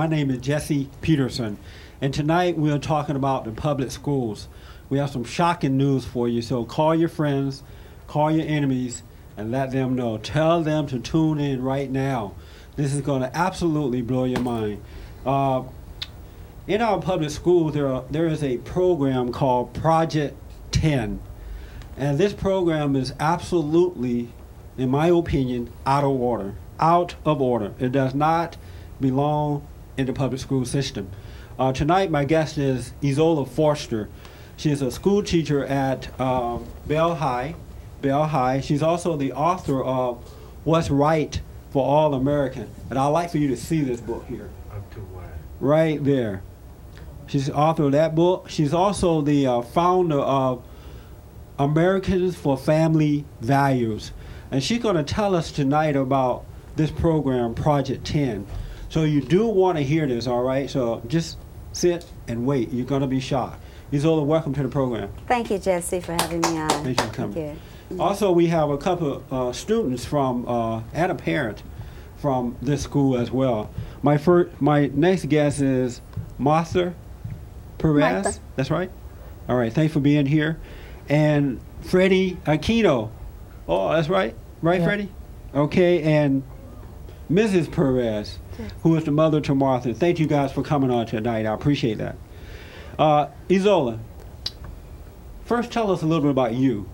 My name is Jesse Peterson, and tonight we're talking about the public schools. We have some shocking news for you, so call your friends, call your enemies, and let them know. Tell them to tune in right now. This is going to absolutely blow your mind. Uh, in our public schools, there, are, there is a program called Project 10, and this program is absolutely, in my opinion, out of order. Out of order. It does not belong in the public school system. Uh, tonight, my guest is Ezola Foster. She is a school teacher at um, Bell High. Bell High. She's also the author of What's Right for All American. And I'd like for you to see this book here Up to what? right there. She's the author of that book. She's also the uh, founder of Americans for Family Values. And she's going to tell us tonight about this program, Project 10. So you do want to hear this, all right? So just sit and wait. You're going to be shocked. Ezola, welcome to the program. Thank you, Jesse, for having me on. Thank you for coming. Thank you. Also, we have a couple uh, students from uh, and a parent from this school as well. My first, my next guest is Martha Perez. Martha. That's right. All right. Thanks for being here, and Freddie Aquino. Oh, that's right. Right, Yeah. Freddie. Okay, and Mrs. Perez, who is the mother to Martha. Thank you guys for coming on tonight. I appreciate that. Uh, Ezola, first tell us a little bit about you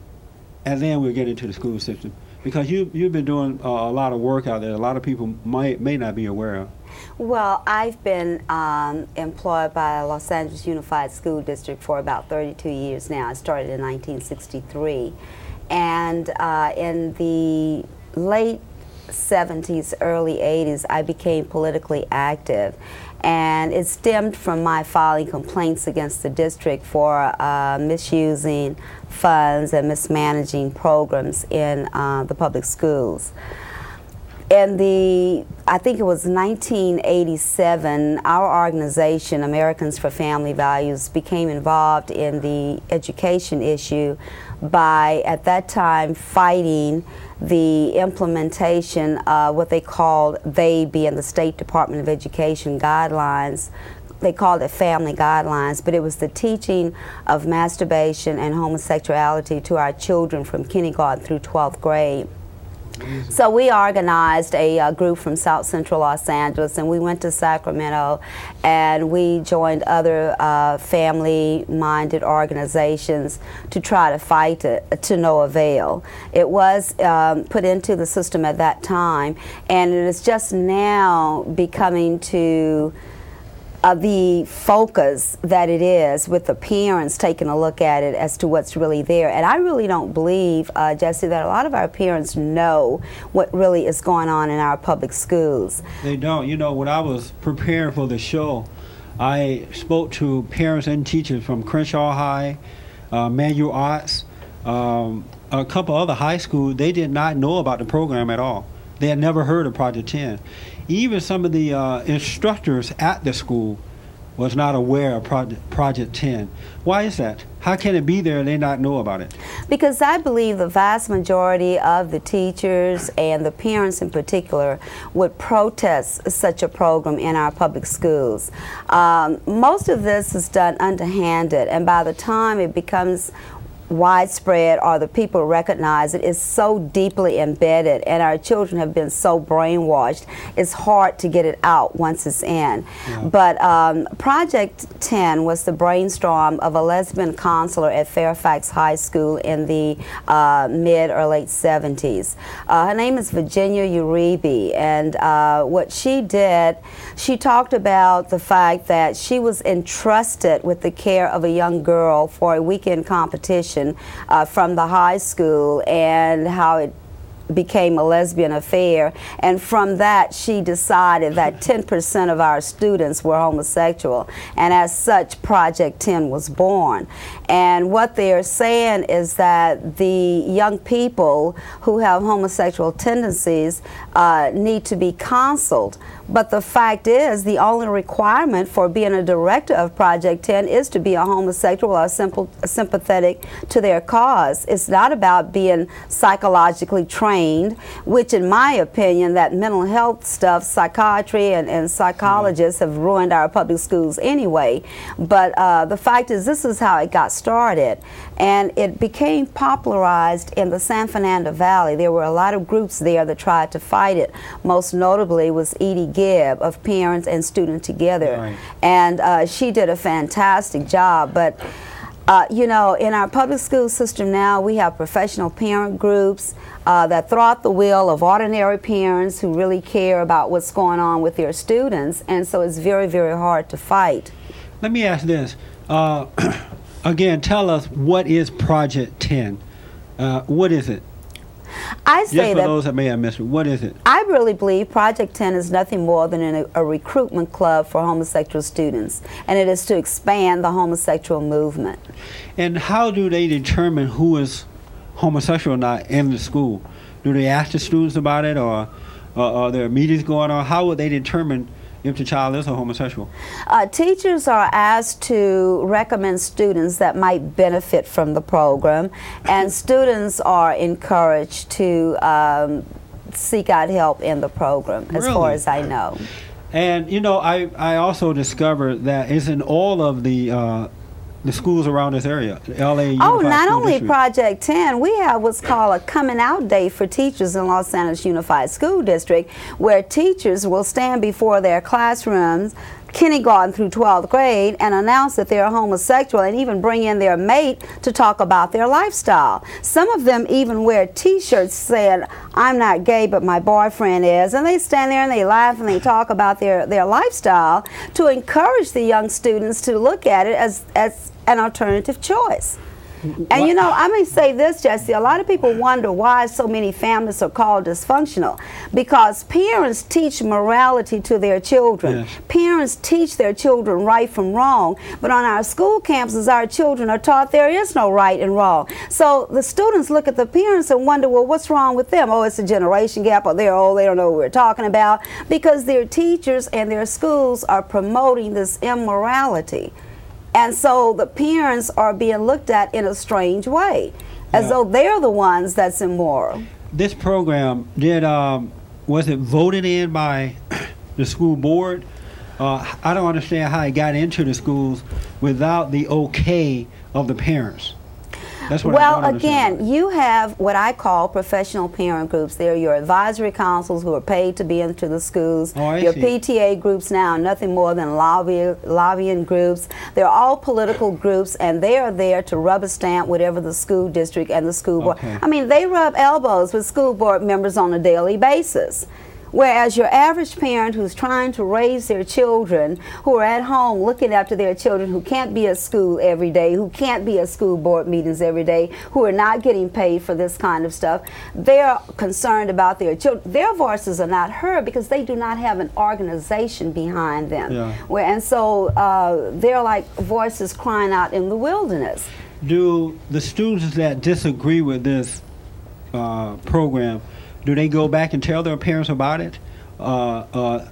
and then we'll get into the school system because you you've been doing uh, a lot of work out there. A lot of people might may not be aware of. Well, I've been um, employed by Los Angeles Unified School District for about 32 years now. I started in 1963. And uh, in the late 70s, early 80s, I became politically active. And it stemmed from my filing complaints against the district for uh, misusing funds and mismanaging programs in uh, the public schools. In the, I think it was 1987, our organization, Americans for Family Values, became involved in the education issue by, at that time, fighting the implementation of what they called, they being the State Department of Education guidelines, they called it family guidelines, but it was the teaching of masturbation and homosexuality to our children from kindergarten through 12th grade. So we organized a uh, group from South Central Los Angeles, and we went to Sacramento, and we joined other uh, family-minded organizations to try to fight it to no avail. It was um, put into the system at that time, and it is just now becoming to uh, the focus that it is with the parents taking a look at it as to what's really there. And I really don't believe, uh, Jesse, that a lot of our parents know what really is going on in our public schools. They don't. You know, when I was preparing for the show, I spoke to parents and teachers from Crenshaw High, uh, Manual Arts, um, a couple other high schools. They did not know about the program at all. They had never heard of Project 10. Even some of the uh, instructors at the school was not aware of Project, Project 10. Why is that? How can it be there and they not know about it? Because I believe the vast majority of the teachers and the parents in particular would protest such a program in our public schools. Um, most of this is done underhanded, and by the time it becomes widespread or the people recognize it is so deeply embedded and our children have been so brainwashed it's hard to get it out once it's in yeah. but um, project 10 was the brainstorm of a lesbian counselor at fairfax high school in the uh, mid or late 70s uh, her name is virginia uribe and uh, what she did she talked about the fact that she was entrusted with the care of a young girl for a weekend competition uh, from the high school and how it became a lesbian affair. And from that, she decided that 10% of our students were homosexual. And as such, Project 10 was born. And what they're saying is that the young people who have homosexual tendencies uh, need to be counseled. But the fact is, the only requirement for being a director of Project 10 is to be a homosexual or simple, sympathetic to their cause. It's not about being psychologically trained, which, in my opinion, that mental health stuff, psychiatry and, and psychologists have ruined our public schools anyway. But uh, the fact is, this is how it got started. And it became popularized in the San Fernando Valley. There were a lot of groups there that tried to fight it. Most notably was Edie Gibb of Parents and Students Together. Right. And uh, she did a fantastic job. But uh, you know, in our public school system now, we have professional parent groups uh, that throw out the will of ordinary parents who really care about what's going on with their students, and so it's very, very hard to fight. Let me ask this. Uh, again, tell us what is Project 10? Uh, what is it? I say Just for that those that may have missed it, what is it? I really believe Project 10 is nothing more than a, a, recruitment club for homosexual students, and it is to expand the homosexual movement. And how do they determine who is homosexual or not in the school? Do they ask the students about it, or, or are there meetings going on? How would they determine if the child is a homosexual? Uh, teachers are asked to recommend students that might benefit from the program, and students are encouraged to um, seek out help in the program, as really? far as I know. And you know, I, I also discovered that it's in all of the uh, the schools around this area, LA. Oh, Unified oh, not School only District. Project 10, we have what's called a coming out day for teachers in Los Angeles Unified School District, where teachers will stand before their classrooms kindergarten through 12th grade and announce that they're homosexual and even bring in their mate to talk about their lifestyle. Some of them even wear t-shirts saying, I'm not gay, but my boyfriend is. And they stand there and they laugh and they talk about their, their lifestyle to encourage the young students to look at it as, as an alternative choice. And you know, I may say this, Jesse, a lot of people wonder why so many families are called dysfunctional. Because parents teach morality to their children. Yes. Parents teach their children right from wrong. But on our school campuses, our children are taught there is no right and wrong. So the students look at the parents and wonder, well, what's wrong with them? Oh, it's a generation gap, or they're old, they don't know what we're talking about. Because their teachers and their schools are promoting this immorality. And so the parents are being looked at in a strange way, as yeah. though they're the ones that's immoral. This program did um, was it voted in by the school board? Uh, I don't understand how it got into the schools without the okay of the parents. That's what well, again, you have what I call professional parent groups. They're your advisory councils who are paid to be into the schools. Oh, your see. PTA groups now, nothing more than lobby, lobbying groups. They're all political groups, and they are there to rubber stamp whatever the school district and the school board. Okay. I mean, they rub elbows with school board members on a daily basis. Whereas your average parent who's trying to raise their children, who are at home looking after their children, who can't be at school every day, who can't be at school board meetings every day, who are not getting paid for this kind of stuff, they're concerned about their children. Their voices are not heard because they do not have an organization behind them. Yeah. Where, and so uh, they're like voices crying out in the wilderness. Do the students that disagree with this uh, program do they go back and tell their parents about it? Uh, uh,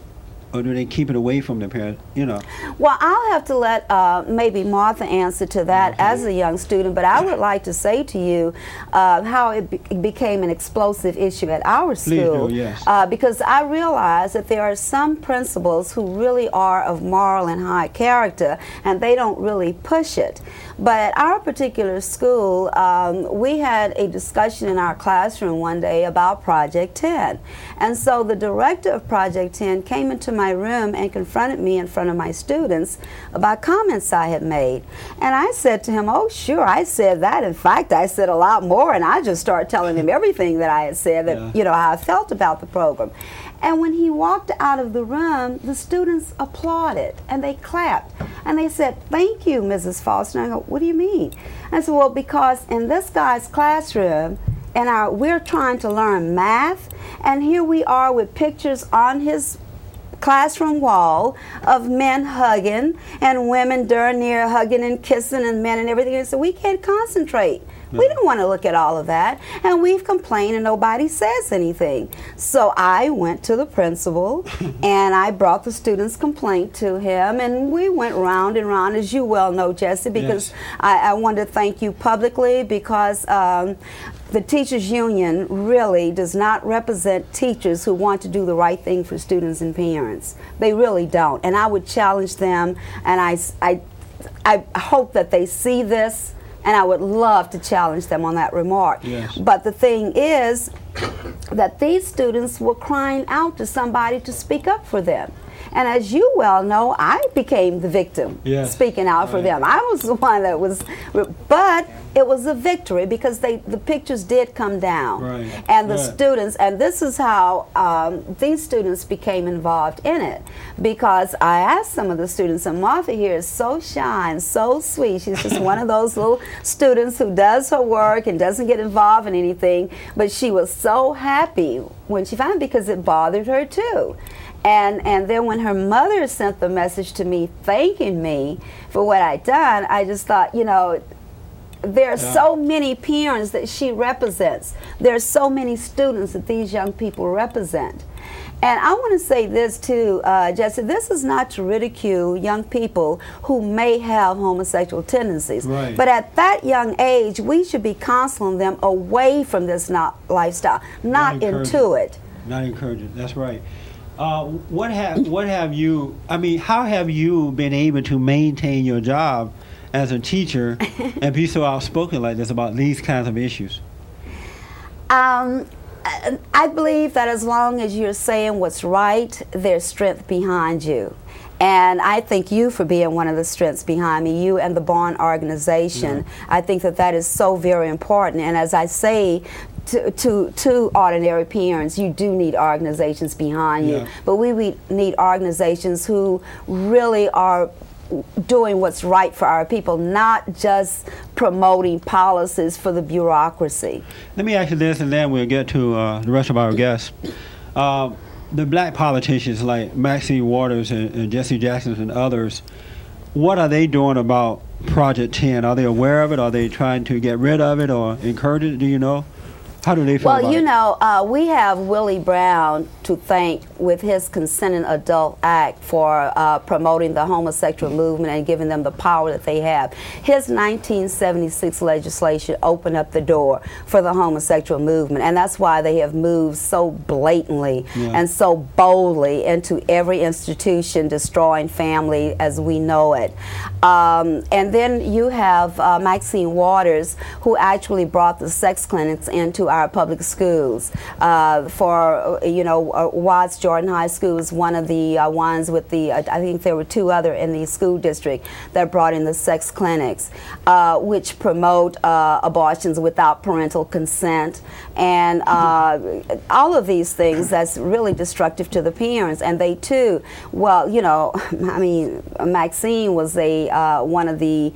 or do they keep it away from their parents? You know. Well, I'll have to let uh, maybe Martha answer to that as a young student, but I would like to say to you uh, how it be became an explosive issue at our school. do, yes. Uh, because I realize that there are some principals who really are of moral and high character, and they don't really push it. But at our particular school, um, we had a discussion in our classroom one day about Project 10. And so the director of Project 10 came into my room and confronted me in front of my students about comments I had made. And I said to him, Oh, sure, I said that. In fact, I said a lot more, and I just started telling him everything that I had said, that, Yeah. you know, how I felt about the program. And when he walked out of the room, the students applauded and they clapped. And they said, Thank you, Mrs. Foster. And I go, What do you mean? I said, Well, because in this guy's classroom, and our, we're trying to learn math, and here we are with pictures on his classroom wall of men hugging and women darn near hugging and kissing and men and everything. And so we can't concentrate. We don't want to look at all of that. And we've complained and nobody says anything. So I went to the principal and I brought the student's complaint to him and we went round and round, as you well know, Jesse, because Yes. I, I want to thank you publicly because um, the teachers union really does not represent teachers who want to do the right thing for students and parents. They really don't. And I would challenge them and I, I hope that they see this and I would love to challenge them on that remark. Yes. But the thing is that these students were crying out to somebody to speak up for them. And as you well know, I became the victim Yes. speaking out for Right. them. I was the one that was, but it was a victory because they the pictures did come down, Right. and the Right. students, and this is how um, these students became involved in it. Because I asked some of the students, and Martha here is so shy and so sweet. She's just one of those little students who does her work and doesn't get involved in anything. But she was so happy when she found it because it bothered her too. And and then when her mother sent the message to me thanking me for what I'd done, I just thought, you know, there are Yeah. so many parents that she represents. There are so many students that these young people represent. And I want to say this too, uh, Jesse. This is not to ridicule young people who may have homosexual tendencies. Right. But at that young age, we should be counseling them away from this not lifestyle, not encouraging. into it. Not encouraging. That's right. Uh, what have what have you? I mean, how have you been able to maintain your job as a teacher and be so outspoken like this about these kinds of issues? Um, I- I believe that as long as you're saying what's right, there's strength behind you. And I thank you for being one of the strengths behind me, you and the Bond organization. I think that that is so very important. And as I say to, to, to ordinary parents, you do need organizations behind Yeah. you. But we, we need organizations who really are doing what's right for our people, not just promoting policies for the bureaucracy. Let me ask you this, and then we'll get to uh, the rest of our guests. Uh, the black politicians like Maxine Waters and, and Jesse Jackson and others, what are they doing about Project 10? Are they aware of it? Are they trying to get rid of it or encourage it? Do you know? How do they feel Well, you it? know, uh, we have Willie Brown to thank with his Consenting Adult Act for uh, promoting the homosexual movement and giving them the power that they have. His 1976 legislation opened up the door for the homosexual movement, and that's why they have moved so blatantly Yeah. and so boldly into every institution, destroying family as we know it. Um, and then you have uh, Maxine Waters, who actually brought the sex clinics into our public schools. Uh, for you know, uh, Watts Jordan High School is one of the uh, ones with the. Uh, I think there were two other in the school district that brought in the sex clinics, uh, which promote uh, abortions without parental consent, and all of these things that's really destructive to the parents. And they too, well, you know, I mean, Maxine was a one of the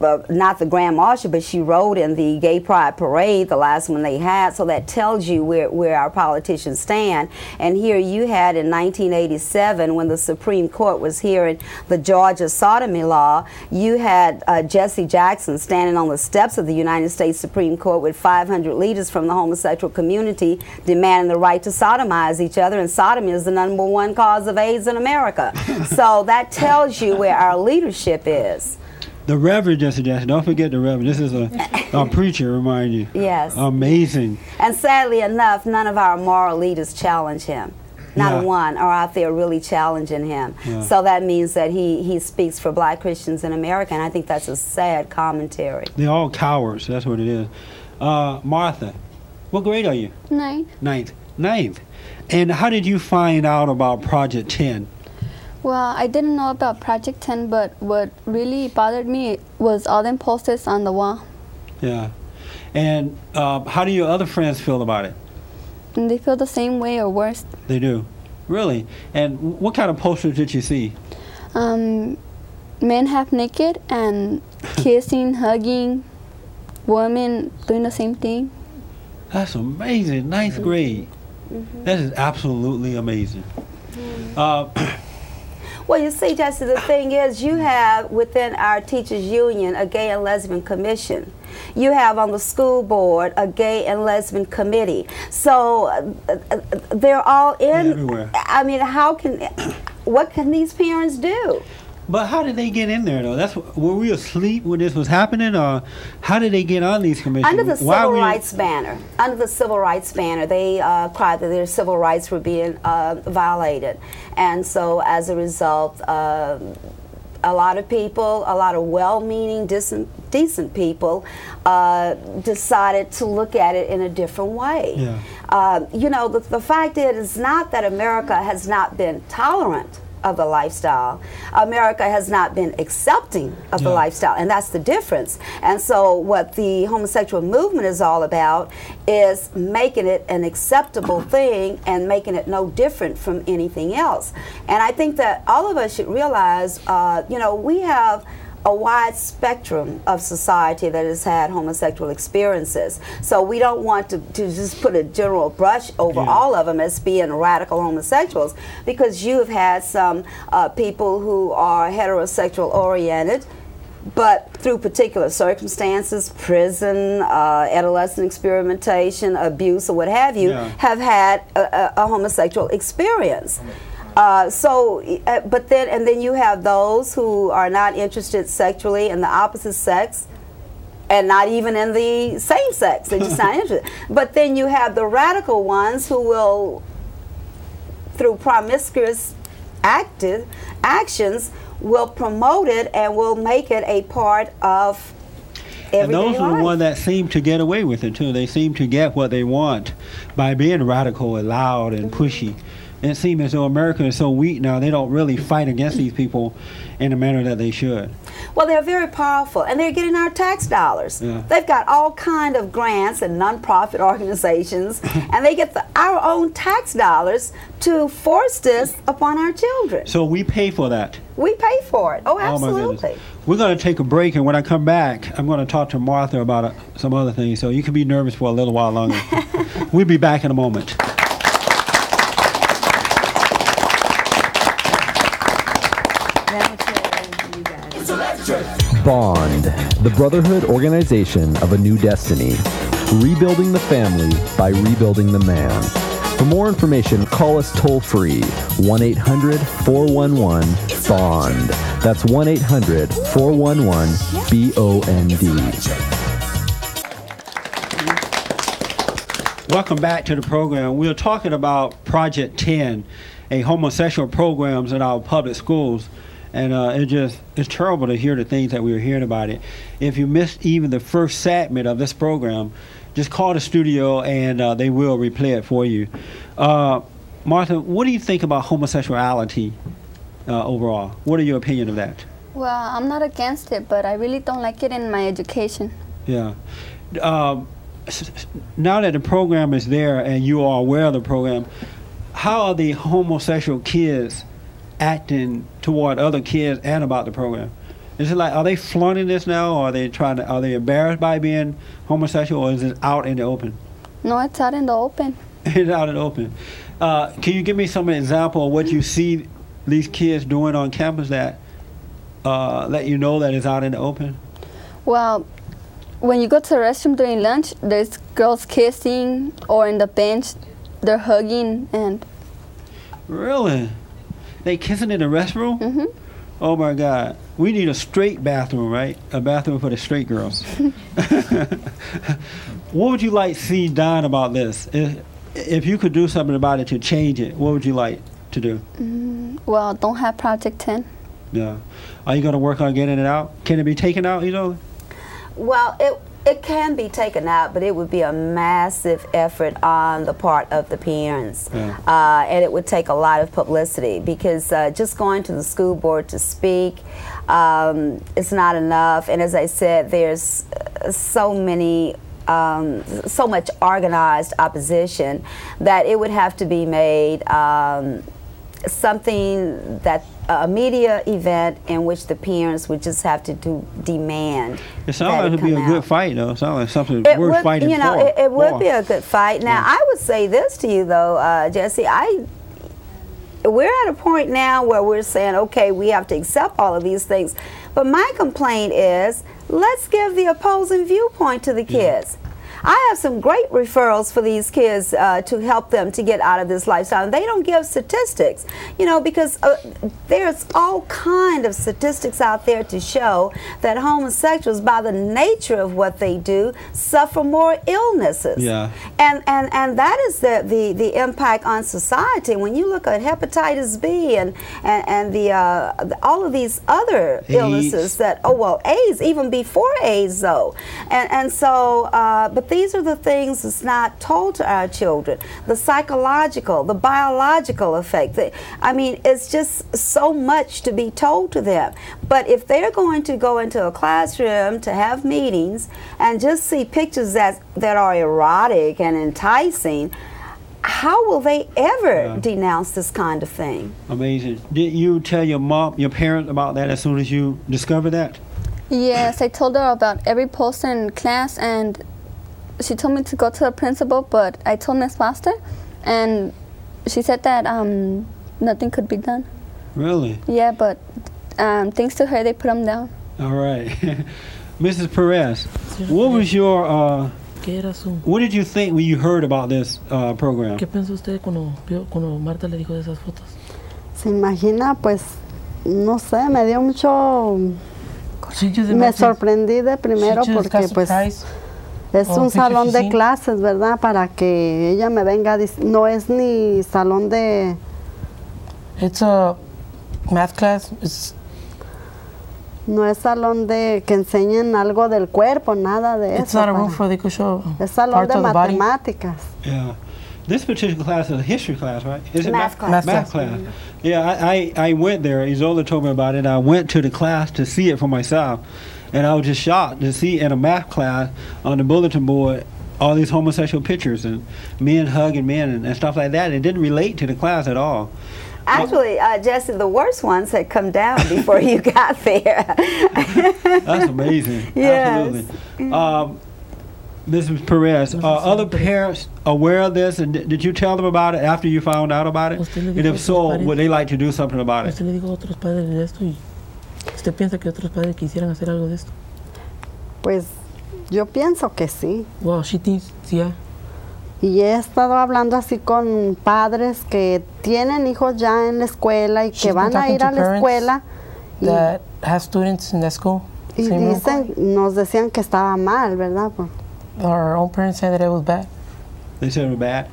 uh, not the Grand Marshal, but she rode in the Gay Pride Parade, the last one they had. So that tells you where, where our politicians stand. And here you had in 1987, when the Supreme Court was hearing the Georgia sodomy law, you had uh, Jesse Jackson standing on the steps of the United States Supreme Court with 500 leaders from the homosexual community demanding the right to sodomize each other. And sodomy is the number one cause of AIDS in America. so that tells you where our leadership is. The Reverend Jesse Jackson. Don't forget the Reverend. This is a, a preacher, remind you. Yes. Amazing. And sadly enough, none of our moral leaders challenge him. Not Yeah. one are out there really challenging him. Yeah. So that means that he, he speaks for black Christians in America, and I think that's a sad commentary. They're all cowards. That's what it is. Uh, Martha, what grade are you? Ninth. Ninth. Ninth. And how did you find out about Project 10? Well, I didn't know about Project 10, but what really bothered me was all the posters on the wall. Yeah. And uh, how do your other friends feel about it? And they feel the same way or worse. They do. Really? And what kind of posters did you see? Um, men half naked and kissing, hugging, women doing the same thing. That's amazing. Ninth grade. That is absolutely amazing. Uh, Well, you see, Jesse, the thing is, you have within our teachers' union a gay and lesbian commission. You have on the school board a gay and lesbian committee. So uh, uh, they're all in. everywhere. I mean, how can, what can these parents do? But how did they get in there though? That's were we asleep when this was happening, or how did they get on these commissions? Under the Why civil rights banner, under the civil rights banner, they uh, cried that their civil rights were being uh, violated, and so as a result, uh, a lot of people, a lot of well-meaning, decent, decent people, uh, decided to look at it in a different way. Yeah. Uh, you know, the, the fact is, it's not that America has not been tolerant of the lifestyle. America has not been accepting of the lifestyle, and that's the difference. And so, what the homosexual movement is all about is making it an acceptable thing and making it no different from anything else. And I think that all of us should realize, uh, you know, we have a wide spectrum of society that has had homosexual experiences. So we don't want to, to just put a general brush over Yeah. all of them as being radical homosexuals because you've had some uh, people who are heterosexual oriented. But through particular circumstances, prison, uh, adolescent experimentation, abuse, or what have you, Yeah. have had a, a, a homosexual experience. Uh, so, uh, but then, and then you have those who are not interested sexually in the opposite sex, and not even in the same sex. They're just not interested. But then you have the radical ones who will, through promiscuous active actions, will promote it and will make it a part of And those are the ones that seem to get away with it too. They seem to get what they want by being radical and loud and pushy. It seems as though America is so weak now, they don't really fight against these people in the manner that they should. Well, they're very powerful, and they're getting our tax dollars. Yeah. They've got all kind of grants and nonprofit organizations, and they get the, our own tax dollars to force this upon our children. So we pay for that. We pay for it. Oh, Oh absolutely. goodness. We're going to take a break, and when I come back, I'm going to talk to Martha about uh, some other things. So you can be nervous for a little while longer. we'll be back in a moment. Bond, the brotherhood organization of a new destiny. Rebuilding the family by rebuilding the man. For more information, call us toll free 1 800 411 BOND. That's 1 800 411 B O N D. Welcome back to the program. We're talking about Project 10, a homosexual programs in our public schools. And uh, it just it's terrible to hear the things that we were hearing about it. If you missed even the first segment of this program, just call the studio and uh, they will replay it for you. Uh, Martha, what do you think about homosexuality uh, overall? What are your opinion of that? Well, I'm not against it, but I really don't like it in my education. Yeah. Um, s- now that the program is there and you are aware of the program, how are the homosexual kids acting toward other kids and about the program? Is it like are they flaunting this now, or are they trying to? Are they embarrassed by being homosexual, or is it out in the open? No, it's out in the open. it's out in the open. Uh, can you give me some example of what you see these kids doing on campus that uh, let you know that it's out in the open? Well, when you go to the restroom during lunch, there's girls kissing, or in the bench, they're hugging, and Really? They kissing in the restroom? hmm Oh my God. We need a straight bathroom, right? A bathroom for the straight girls. what would you like to see done about this? If, if you could do something about it to change it, what would you like to do? well, don't have Project 10. Yeah. Are you going to work on getting it out? Can it be taken out, you know? Well, it it can be taken out, but it would be a massive effort on the part of the parents, uh, and it would take a lot of publicity because uh, just going to the school board to speak um, is not enough. And as I said, there's uh, so many. Um, so much organized opposition that it would have to be made um, something that a media event in which the parents would just have to do demand. It sounds like it'd be a come good fight, though. It sounds like something It worth would, fighting you know, for. it, it would for. be a good fight. Now, I would say this to you though, uh, Jesse. I we're at a point now where we're saying, okay, we have to accept all of these things. But my complaint is, let's give the opposing viewpoint to the kids. I have some great referrals for these kids uh, to help them to get out of this lifestyle. And they don't give statistics, you know, because uh, there's all kind of statistics out there to show that homosexuals, by the nature of what they do, suffer more illnesses. Yeah. And and and that is the the, the impact on society. When you look at hepatitis B and and, and the, uh, the- all of these other AIDS. illnesses that oh well AIDS even before AIDS though, and and so uh, but these are the things that's not told to our children. The psychological, the biological effect. The, I mean, it's just so much to be told to them. But if they're going to go into a classroom to have meetings and just see pictures that that are erotic and enticing. How will they ever Yeah. denounce this kind of thing? Amazing. Did you tell your mom, your parents about that as soon as you discovered that? Yes, I told her about every poster in class, and she told me to go to the principal, but I told Miss Foster, and she said that um, nothing could be done. Really? Yeah, but um, thanks to her, they put them down. All right. Mrs. Perez, what was your, uh, ¿Qué era su? what did you think when you heard about this uh, program? ¿Qué pensó usted cuando, cuando Marta le dijo de esas fotos? Se imagina, pues, no sé, me dio mucho... Me sorprendí de primero porque pues surprised. Es Oh, un pictures salón de clases, ¿verdad? Para que ella me venga, no es ni salón de... It's a math class. It's No es salón de que enseñen algo del cuerpo, nada de it's eso. not a room could show es salón de the matemáticas. Yeah. This particular class is a history class, right? Is it Math class. Math Math class. Yeah, I, I, I went there. Isola told me about it. I went to the class to see it for myself. And I was just shocked to see in a math class on the bulletin board all these homosexual pictures and men hugging men and, and stuff like that. It didn't relate to the class at all. Actually, uh, Jesse, the worst ones had come down before you got there. That's amazing. Yes. Absolutely. Um, Mrs. Perez, are other parents aware of this, and did did you tell them about it after you found out about it? And if so, would they like to do something about it? Usted y piensa que otros padres quisieran hacer algo de esto. Pues yo pienso que sí. Well, she thinks, yeah. Y he estado hablando así con padres que tienen hijos ya en la escuela y She's que van a ir a la escuela y, That has students in that school. y dicen, nos decían que estaba mal, ¿verdad? Pues, Our own parents said that it was bad. They said it was bad.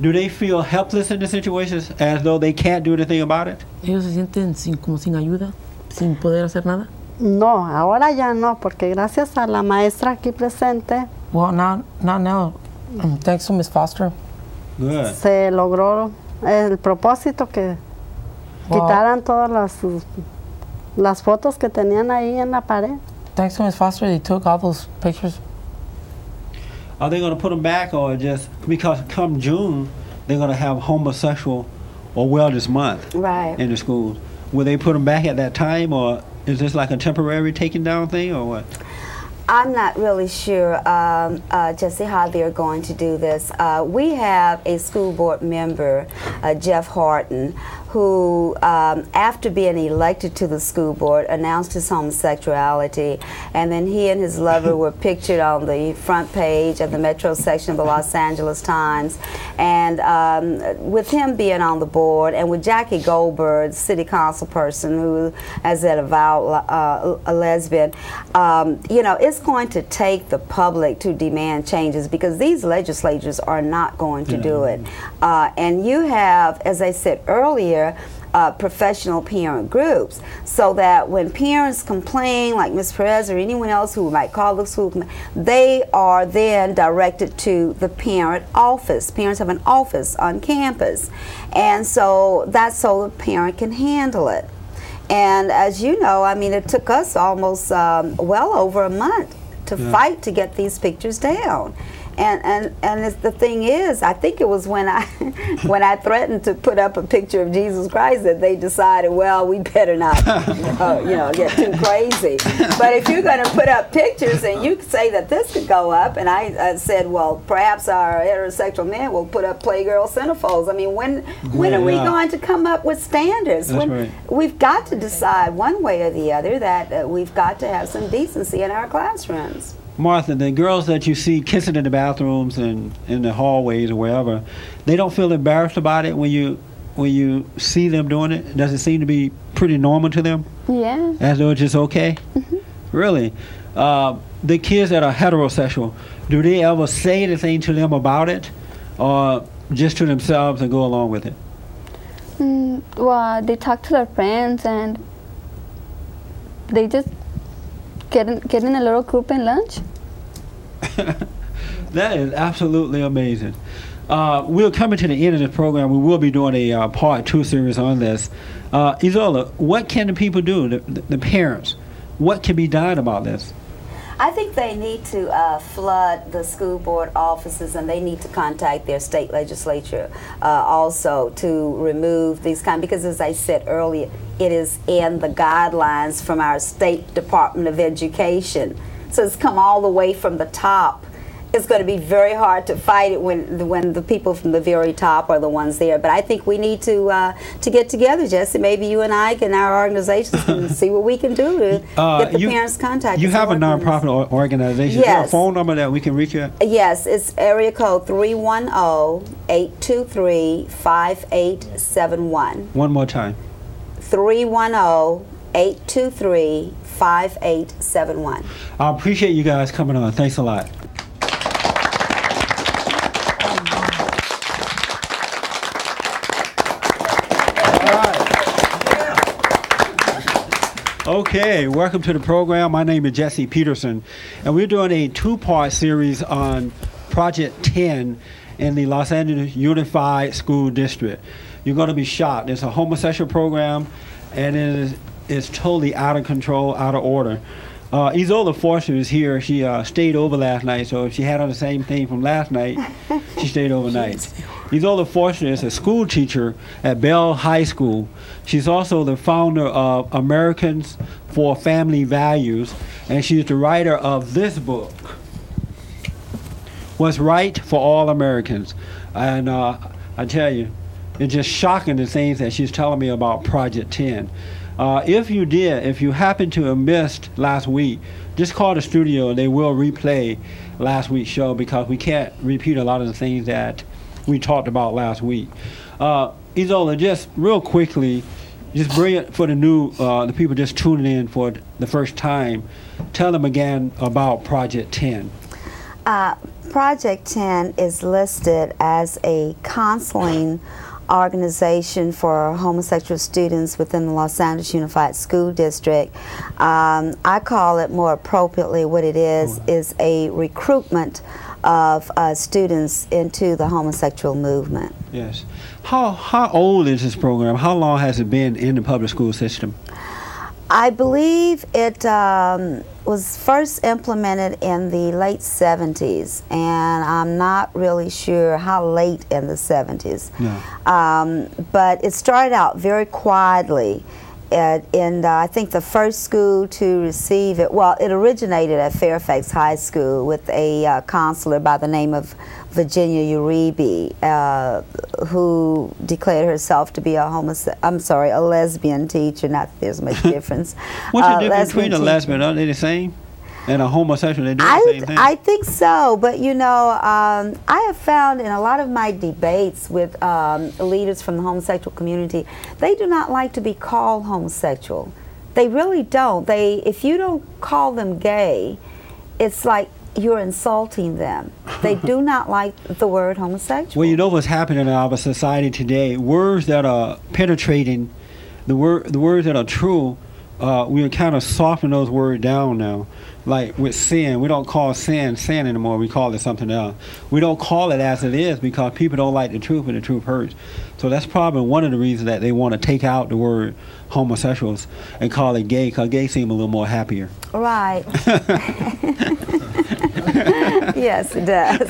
Do they feel helpless in the situations as though they can't do anything about it? Ellos se sienten sin, como sin ayuda, sin poder hacer nada. No, ahora ya no, porque gracias a la maestra aquí presente Well, not, not now. Um, thanks to Miss Foster. Good. se logró el propósito que quitaran todas las, las fotos que tenían ahí en la pared. Thanks to Miss Foster, they took all those pictures. Are they going to put them back, or just because come June they're going to have homosexual or wellness month right. in the schools? Will they put them back at that time, or is this like a temporary taking down thing or what? I'm not really sure, um, uh, Jesse, how they're going to do this. Uh, we have a school board member, uh, Jeff Horton, who, um, after being elected to the school board, announced his homosexuality, and then he and his lover were pictured on the front page of the Metro section of the Los Angeles Times. And um, with him being on the board, and with Jackie Goldberg, city council person who, as an avowed uh, a lesbian, um, you know, it's going to take the public to demand changes because these legislatures are not going to do it. Uh, and you have, as I said earlier, uh, professional parent groups so that when parents complain, like Ms. Perez or anyone else who might call the school, they are then directed to the parent office. Parents have an office on campus. And so that's so the parent can handle it. And as you know, I mean, it took us almost um, well over a month to Yeah. fight to get these pictures down. And and and it's, the thing is, I think it was when I when I threatened to put up a picture of Jesus Christ that they decided, well, we better not, uh, you know, get too crazy. But if you're going to put up pictures and you say that this could go up, and I uh, said, well, perhaps our heterosexual men will put up playgirl centerfolds. I mean, when when are we Yeah. going to come up with standards? That's when, right. We've got to decide one way or the other that uh, we've got to have some decency in our classrooms. Martha, the girls that you see kissing in the bathrooms and in the hallways or wherever, they don't feel embarrassed about it when you when you see them doing it. Does it seem to be pretty normal to them, Yeah. as though it's just okay? Mhm. Really, uh, the kids that are heterosexual, do they ever say anything to them about it, or just to themselves and go along with it? Mm, well, they talk to their friends and they just get in, a little group in lunch. That is absolutely amazing. Uh, we're coming to the end of this program. We will be doing a uh, part two series on this. Uh, Ezola, what can the people do, the, the parents? What can be done about this? I think they need to uh, flood the school board offices and they need to contact their state legislature uh, also to remove these kind because as I said earlier, it is in the guidelines from our state Department of Education. So it's come all the way from the top. It's going to be very hard to fight it when the, when the people from the very top are the ones there. But I think we need to uh, to get together, Jesse. Maybe you and I can, our organizations, can see what we can do to Uh, get the you, parents contacted. You have a work on this. nonprofit or- organization. Is there a Yes. phone number that we can reach you at? Yes, it's area code oh, 310-823-5871. One more time. oh, 310-823-5871. I appreciate you guys coming on. Thanks a lot. Okay, welcome to the program. My name is Jesse Peterson, and we're doing a two part series on Project 10 in the Los Angeles Unified School District. You're going to be shocked. It's a homosexual program, and it is it's totally out of control, out of order. Uh, Ezola Foster is here. She uh, stayed over last night, so if she had on the same thing from last night, she stayed overnight. Ezola Foster is a school teacher at Bell High School. She's also the founder of Americans for Family Values, and she's the writer of this book, What's Right for All Americans. And uh, I tell you, it's just shocking the things that she's telling me about Project 10. Uh, if you did, if you happened to have missed last week, just call the studio and they will replay last week's show because we can't repeat a lot of the things that we talked about last week. Uh, Ezola, just real quickly, just bring it for the new, uh, the people just tuning in for the first time. Tell them again about Project 10. Uh, Project 10 is listed as a counseling organization for homosexual students within the Los Angeles Unified School District. Um, I call it more appropriately what it is is a recruitment of uh, students into the homosexual movement. Yes. How how old is this program? How long has it been in the public school system? I believe it um, was first implemented in the late 70s, and I'm not really sure how late in the 70s. No. Um, but it started out very quietly, at, in uh, I think the first school to receive it. Well, it originated at Fairfax High School with a uh, counselor by the name of Virginia Uribe, uh, who declared herself to be a homose- I'm sorry, a lesbian teacher. Not that there's much difference. What's Uh, the difference between a lesbian? Are they the same? And a homosexual, they do the I, same thing? I think so, but you know, um, I have found in a lot of my debates with um, leaders from the homosexual community, they do not like to be called homosexual. They really don't. They, if you don't call them gay, it's like you're insulting them. They do not like the word homosexual. Well, you know what's happening in our society today. Words that are penetrating, the word, the words that are true, uh, we are kind of softening those words down now. Like with sin, we don't call sin sin anymore. We call it something else. We don't call it as it is because people don't like the truth, and the truth hurts. So that's probably one of the reasons that they want to take out the word homosexuals and call it gay, because gay seem a little more happier. Right. yes, it does.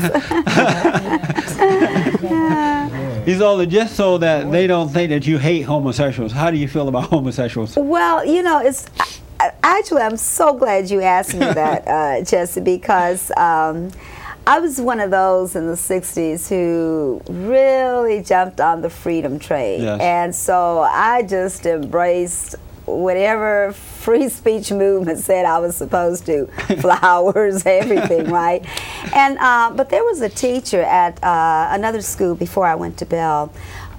It's only just so that they don't think that you hate homosexuals. How do you feel about homosexuals? Well, you know, it's actually I'm so glad you asked me that, uh, Jesse, because um, I was one of those in the '60s who really jumped on the freedom train, Yes. and so I just embraced whatever free speech movement said I was supposed to, flowers, everything, right? And uh, but there was a teacher at uh, another school before I went to Bell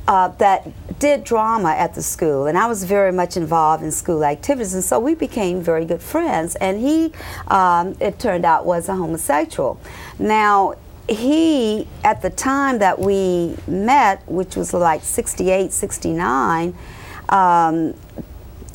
uh, that did drama at the school, and I was very much involved in school activities, and so we became very good friends. And he, um, it turned out, was a homosexual. Now, he, at the time that we met, which was like 68, 69, um,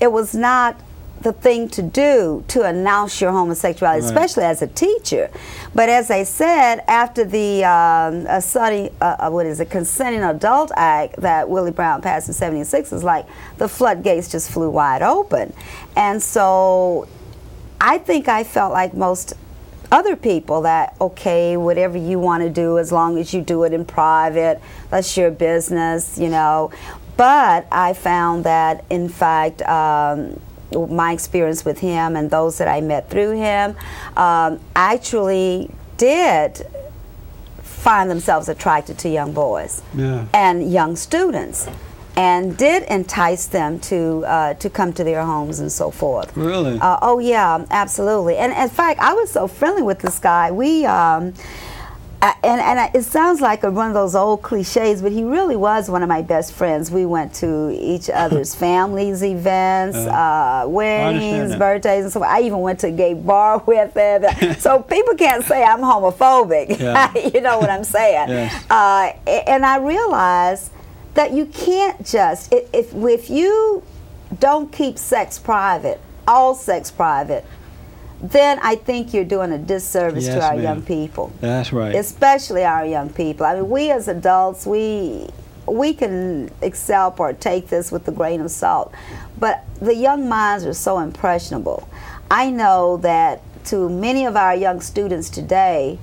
it was not the thing to do to announce your homosexuality, Right. especially as a teacher. But as I said, after the um, study, uh, uh, what is it, Consenting Adult Act that Willie Brown passed in '76, is like the floodgates just flew wide open, and so I think I felt like most other people that okay whatever you want to do as long as you do it in private that's your business you know but i found that in fact um, my experience with him and those that i met through him um, actually did find themselves attracted to young boys Yeah. and young students and did entice them to uh, to come to their homes and so forth Really? uh, oh yeah, absolutely. And in fact, I was so friendly with this guy. We um, I- and and I- it sounds like a, one of those old cliches, but he really was one of my best friends. We went to each other's families' events, uh, weddings, birthdays, and so. I even went to a gay bar with him. so people can't say I'm homophobic. Yeah. you know what I'm saying? Yes. Uh, and I realized that you can't just if, if you don't keep sex private, all sex private, then I think you're doing a disservice Yes, to our ma'am. young people, That's right. especially our young people. I mean, we as adults, we we can accept or take this with a grain of salt, but the young minds are so impressionable. I know that to many of our young students today,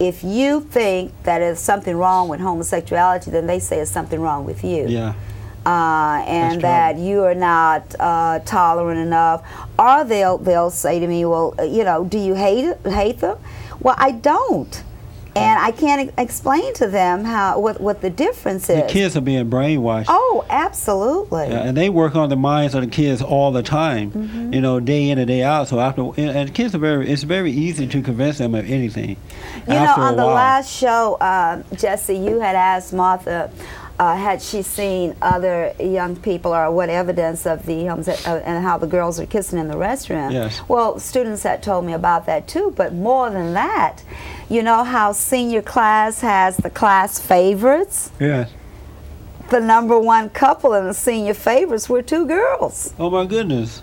if you think that there's something wrong with homosexuality, then they say it's something wrong with you yeah. Uh, and that you are not uh, tolerant enough, or they'll they'll say to me, "Well, uh, you know, do you hate hate them?" Well, I don't, and I can't e- explain to them how what what the difference is. The kids are being brainwashed. Oh, absolutely. Yeah, and they work on the minds of the kids all the time, Mm-hmm. you know, day in and day out. So after, and, kids are very, it's very easy to convince them of anything. You know, on the while. last show, uh, Jesse, you had asked Martha, uh, had she seen other young people or what evidence of the homes uh, and how the girls are kissing in the restroom? Yes. Well, students had told me about that too, but more than that, you know how senior class has the class favorites? Yes. The number one couple in the senior favorites were two girls. Oh my goodness.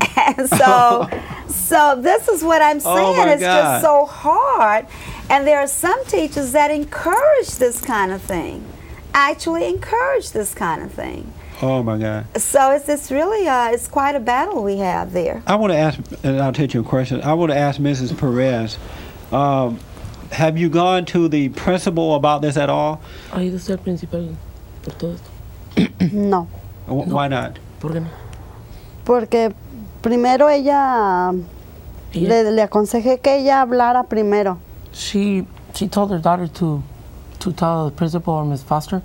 And so, so this is what I'm saying. Oh, it's God. just so hard. And there are some teachers that encourage this kind of thing, actually encourage this kind of thing. Oh my God. So it's it's really uh, it's quite a battle we have there. I want to ask, and I'll take your question. I want to ask Mrs. Perez, um, have you gone to the principal about this at all? Ha ido usted al principal por todo esto. No. Why not? ¿Por qué no? Porque primero ella Ella- le, le aconsejé que ella hablara primero. she she told her daughter to to tell the principal or Miss Foster.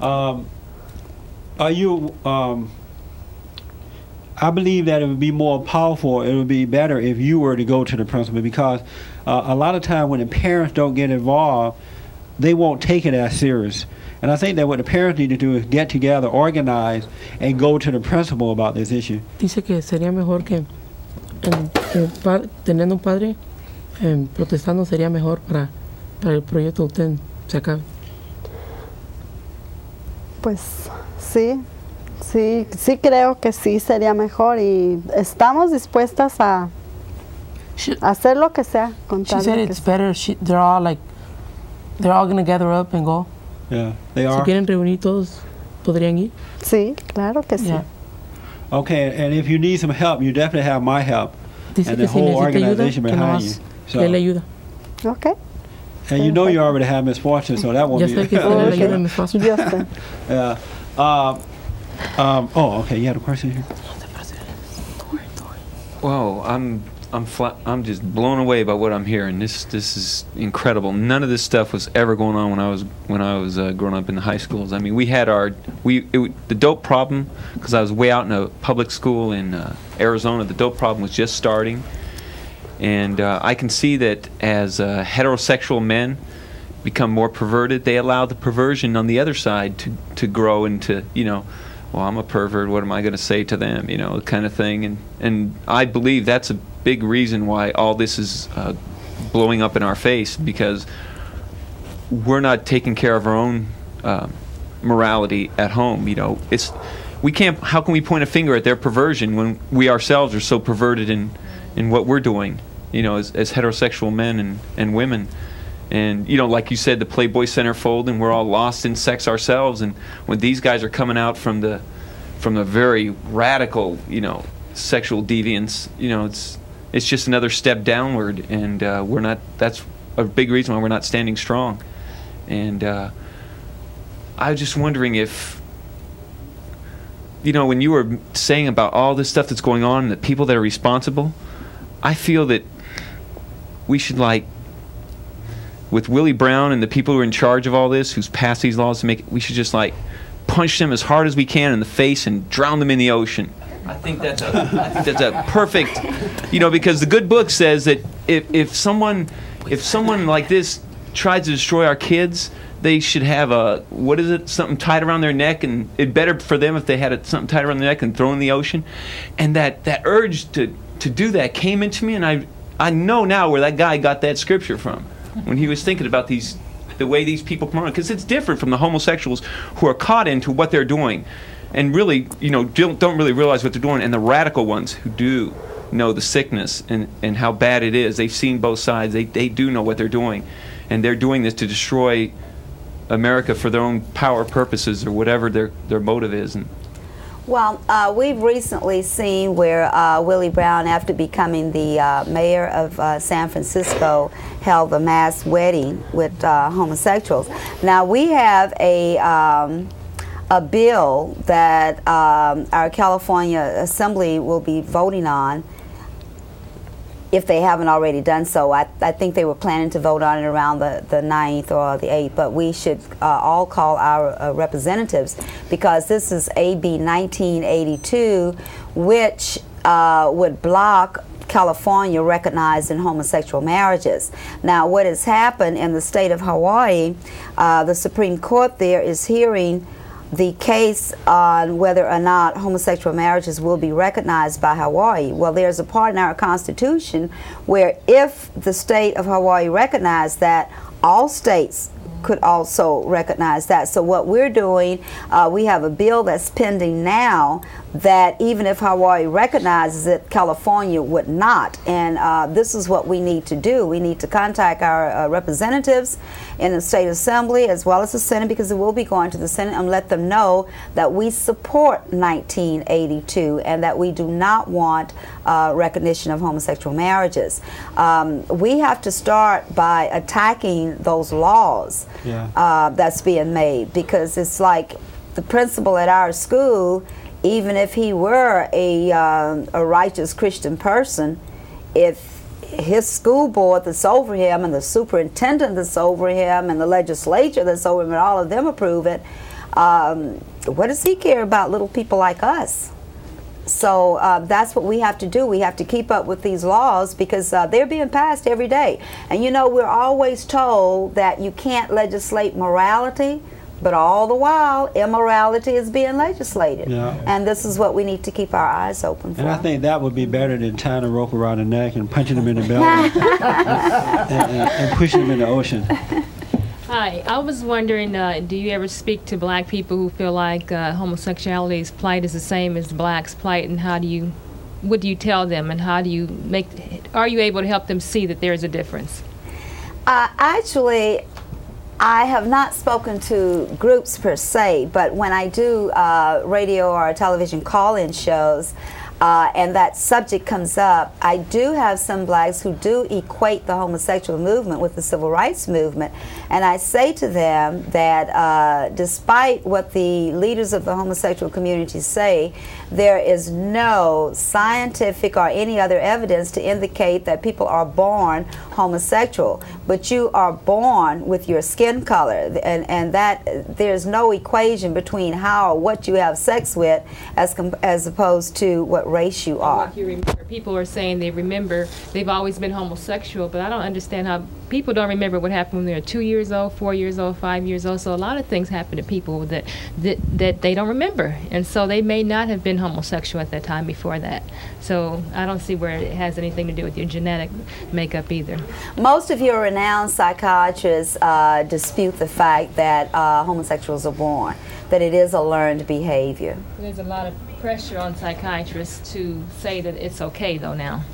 Um, are you? Um, I believe that it would be more powerful. It would be better if you were to go to the principal because uh, a lot of time when the parents don't get involved, they won't take it as serious. And I think that what the parents need to do is get together, organize, and go to the principal about this issue. Dice que sería mejor que em, que teniendo un padre em, protestando sería mejor para para el proyecto usted se acabe. Pues sí, sí, sí creo que sí sería mejor y estamos dispuestas a She, hacer lo que sea con she said de it's better. She, they're all like they're all gonna gather up and go. Yeah, they Si are. quieren reunir todos podrían ir. Sí, claro que sí. Yeah. Okay, and if you need some help, you definitely have my help Dice and the si whole ayuda, organization que behind you. So, él ayuda. Ok. And you know you already have Miss Fortune, so that won't Ya be. sé que si él le ayuda Miss Foster. Yo. Yeah. Um, um, oh, okay. You had a question here. Whoa, I'm I'm flat, I'm just blown away by what I'm hearing. This this is incredible. None of this stuff was ever going on when I was when I was uh, growing up in the high schools. I mean, we had our we it, w- the dope problem because I was way out in a public school in uh, Arizona. The dope problem was just starting, and uh, I can see that as uh, heterosexual men become more perverted, they allow the perversion on the other side to to grow into you know well, I'm a pervert. What am I going to say to them? You know, kind of thing. And and I believe that's a big reason why all this is uh, blowing up in our face because we're not taking care of our own um morality at home. You know, it's we can't. How can we point a finger at their perversion when we ourselves are so perverted in in what we're doing? You know, as, as heterosexual men and and women. And you know, like you said, the Playboy centerfold, and we're all lost in sex ourselves. And when these guys are coming out from the from the very radical, you know, sexual deviance, you know, it's it's just another step downward, and uh, we're not. That's a big reason why we're not standing strong. And uh, I was just wondering if, you know, when you were saying about all this stuff that's going on the people that are responsible, I feel that we should like with Willie Brown and the people who are in charge of all this, who's passed these laws to make it, we should just like punch them as hard as we can in the face and drown them in the ocean. I think that's a, I think that's a perfect, you know, because the good book says that if, if someone, if someone like this tries to destroy our kids, they should have a what is it something tied around their neck and it better for them if they had it, something tied around their neck and thrown in the ocean and that that urge to to do that came into me and I I know now where that guy got that scripture from when he was thinking about these the way these people come on because it's different from the homosexuals who are caught into what they're doing and really you know don't, don't really realize what they're doing and the radical ones who do know the sickness and, and how bad it is. They've seen both sides. They, they do know what they're doing and they're doing this to destroy America for their own power purposes or whatever their, their motive is and Well, uh, we've recently seen where uh, Willie Brown, after becoming the uh, mayor of uh, San Francisco, held a mass wedding with uh, homosexuals. Now we have a um, a bill that um, our California Assembly will be voting on if they haven't already done so. I, I think they were planning to vote on it around the, the 9th or the 8th, but we should uh, all call our uh, representatives because this is AB 1982, which uh, would block California recognizing homosexual marriages. Now, what has happened in the state of Hawaii, uh, the Supreme Court there is hearing the case on whether or not homosexual marriages will be recognized by Hawaii. Well, there's a part in our Constitution where if the state of Hawaii recognized that, all states could also recognize that. So what we're doing, uh, we have a bill that's pending now that even if Hawaii recognizes it, California would not. And uh, this is what we need to do. We need to contact our uh, representatives in the state assembly as well as the Senate because it will be going to the Senate and let them know that we support 1982 and that we do not want uh, recognition of homosexual marriages. Um, we have to start by attacking those laws Yeah. uh, that's being made because it's like the principal at our school even if he were a, um, a righteous Christian person, if his school board that's over him and the superintendent that's over him and the legislature that's over him and all of them approve it, um, what does he care about little people like us? So uh, that's what we have to do. We have to keep up with these laws because uh, they're being passed every day. And you know, we're always told that you can't legislate morality, but all the while, immorality is being legislated. Yeah. And this is what we need to keep our eyes open for. And I think that would be better than tying a rope around the neck and punching them in the belly and, and, and pushing them in the ocean. Hi, I was wondering, uh, do you ever speak to black people who feel like uh, homosexuality's plight is the same as blacks' plight, and how do you, what do you tell them, and how do you make, are you able to help them see that there is a difference? Uh, actually, I have not spoken to groups per se, but when I do uh, radio or television call in shows, uh, and that subject comes up, I do have some blacks who do equate the homosexual movement with the civil rights movement. And I say to them that uh, despite what the leaders of the homosexual community say, there is no scientific or any other evidence to indicate that people are born homosexual. But you are born with your skin color, and, and that there's no equation between how or what you have sex with as, com- as opposed to what race you are. Like you remember, people are saying they remember they've always been homosexual, but I don't understand how people don't remember what happened when they were two years old, four years old, five years old. So a lot of things happen to people that that, that they don't remember, and so they may not have been homosexual at that time before that. So I don't see where it has anything to do with your genetic makeup either. Most of your renowned psychiatrists uh, dispute the fact that uh, homosexuals are born, that it is a learned behavior. There's a lot of pressure on psychiatrists to say that it's okay though now.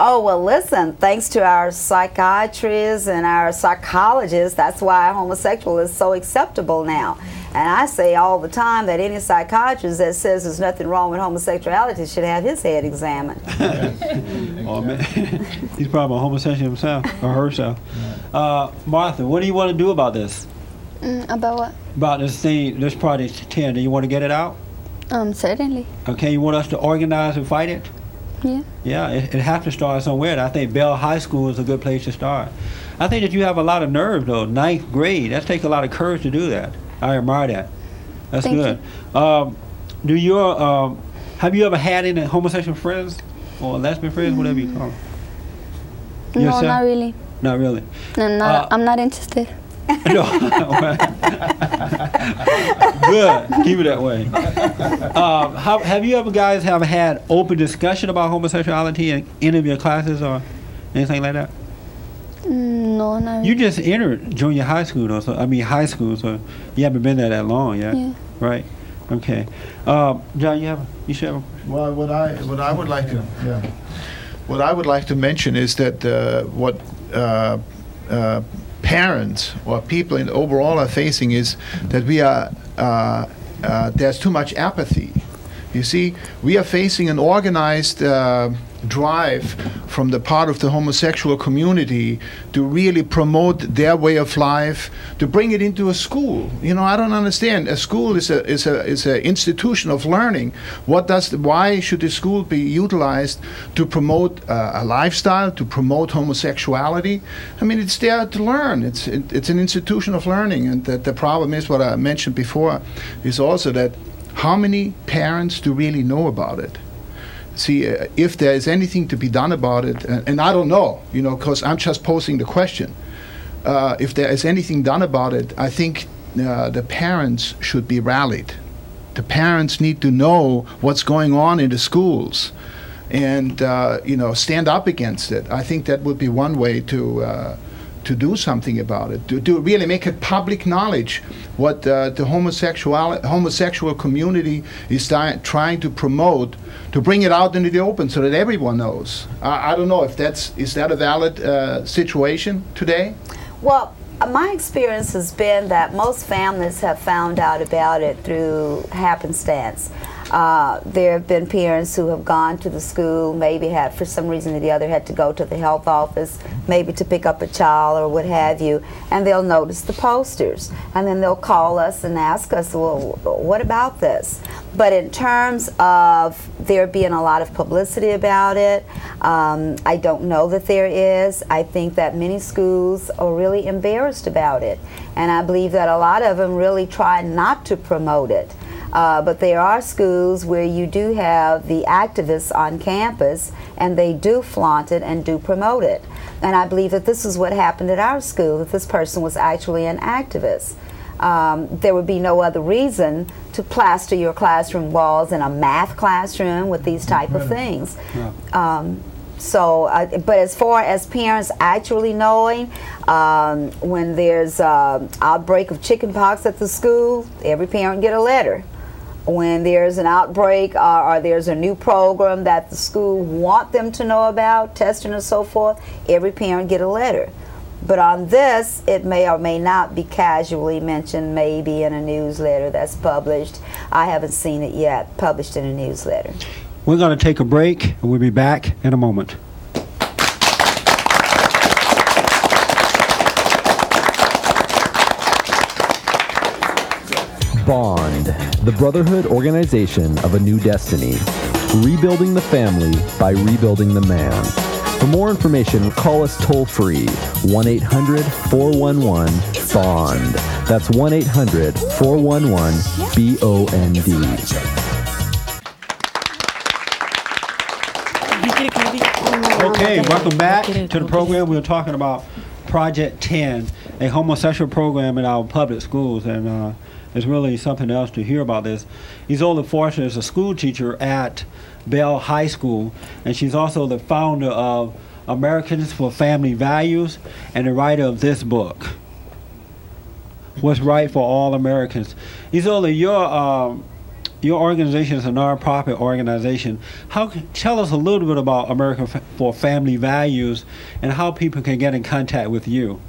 Oh, well, listen, thanks to our psychiatrists and our psychologists, that's why homosexual is so acceptable now. And I say all the time that any psychiatrist that says there's nothing wrong with homosexuality should have his head examined. Oh man, he's probably a homosexual himself or herself. Uh, Martha, what do you want to do about this? Mm, about what? About this thing, this Project 10? Do you want to get it out? Um, certainly. Okay, you want us to organize and fight it? Yeah. Yeah, it, it has to start somewhere. And I think Bell High School is a good place to start. I think that you have a lot of nerve, though. Ninth grade, that takes a lot of courage to do that. I admire that. That's Thank good. Um, do your um, have you ever had any homosexual friends or lesbian friends, whatever you call them? No, Yourself? not really. Not really. No, not. Uh, I'm not interested. no. Good. Keep it that way. Um, how, have you ever guys have had open discussion about homosexuality in any of your classes or anything like that? No, not. You just entered junior high school, though. So I mean high school. So you haven't been there that long yet, Yeah. right? Okay. Um, John, you have you should have. A, Well, what I what I would like to yeah, what I would like to mention is that uh, what uh, uh, parents or people in overall are facing is that we are uh, uh, there's too much apathy. You see, we are facing an organized uh, drive from the part of the homosexual community to really promote their way of life, to bring it into a school. You know, I don't understand. A school is a is a is an institution of learning. What does the, why should the school be utilized to promote uh, a lifestyle, to promote homosexuality? I mean, it's there to learn. It's it, it's an institution of learning, and that the problem is what I mentioned before, is also that how many parents do really know about it? See, uh, if there is anything to be done about it, and, I don't know, you know, because I'm just posing the question. Uh, if there is anything done about it, I think uh, the parents should be rallied. The parents need to know what's going on in the schools, and uh, you know, stand up against it. I think that would be one way to uh, to do something about it, to, to really make it public knowledge what uh, the homosexual homosexual community is ti- trying to promote, to bring it out into the open so that everyone knows. I, I don't know if that's is that a valid uh, situation today. Well, my experience has been that most families have found out about it through happenstance. Uh, there have been parents who have gone to the school, maybe had, for some reason or the other, had to go to the health office, maybe to pick up a child or what have you, and they'll notice the posters. And then they'll call us and ask us, well, what about this? But in terms of there being a lot of publicity about it, um, I don't know that there is. I think that many schools are really embarrassed about it. And I believe that a lot of them really try not to promote it. Uh, but there are schools where you do have the activists on campus and they do flaunt it and do promote it. And I believe that this is what happened at our school, that this person was actually an activist. Um, there would be no other reason to plaster your classroom walls in a math classroom with these type of things. Yeah. Um, so, uh, but as far as parents actually knowing, um, when there's an outbreak of chickenpox at the school, every parent get a letter. When there's an outbreak uh, or there's a new program that the school want them to know about, testing and so forth, every parent get a letter. But on this, it may or may not be casually mentioned, maybe in a newsletter that's published. I haven't seen it yet, published in a newsletter. We're going to take a break, and we'll be back in a moment. Bond, the Brotherhood organization of a new destiny. Rebuilding the family by rebuilding the man. For more information, call us toll free 1 800 411 BOND. That's 1 800 411 B O N D. Okay, welcome back to the program. We're talking about Project 10, a homosexual program in our public schools, and uh, it's really something else to hear about this. Ezola Foster is a school teacher at Bell High School, and she's also the founder of Americans for Family Values and the writer of this book, What's Right for All Americans. Ezola, your um, your organization is a nonprofit organization. How tell us a little bit about America for Family Values and how people can get in contact with you.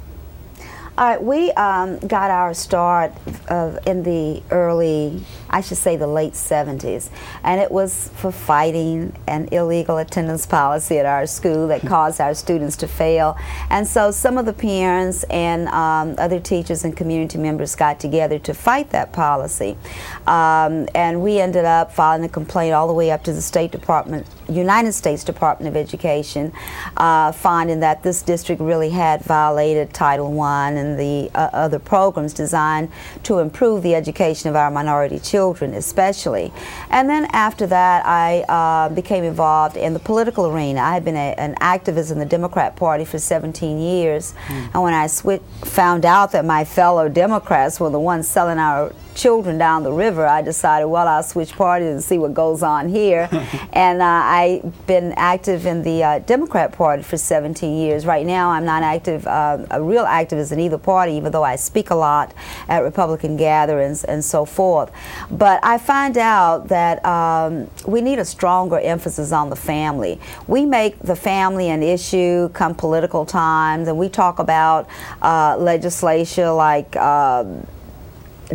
All right, we um, got our start uh, in the early, I should say the late 70s, and it was for fighting an illegal attendance policy at our school that caused our students to fail. And so some of the parents and um, other teachers and community members got together to fight that policy. Um, and we ended up filing a complaint all the way up to the State Department, United States Department of Education, uh, finding that this district really had violated Title I and the uh, other programs designed to improve the education of our minority children, especially. And then after that, I uh, became involved in the political arena. I had been a, an activist in the Democrat Party for 17 years, and when I found out that my fellow Democrats were the ones selling our children down the river, I decided, well, I'll switch parties and see what goes on here. and uh, I've been active in the uh, Democrat Party for 17 years. Right now, I'm not active, uh, a real activist in either party, even though I speak a lot at Republican gatherings and so forth. But I find out that um, we need a stronger emphasis on the family. We make the family an issue come political times, and we talk about uh, legislation like. um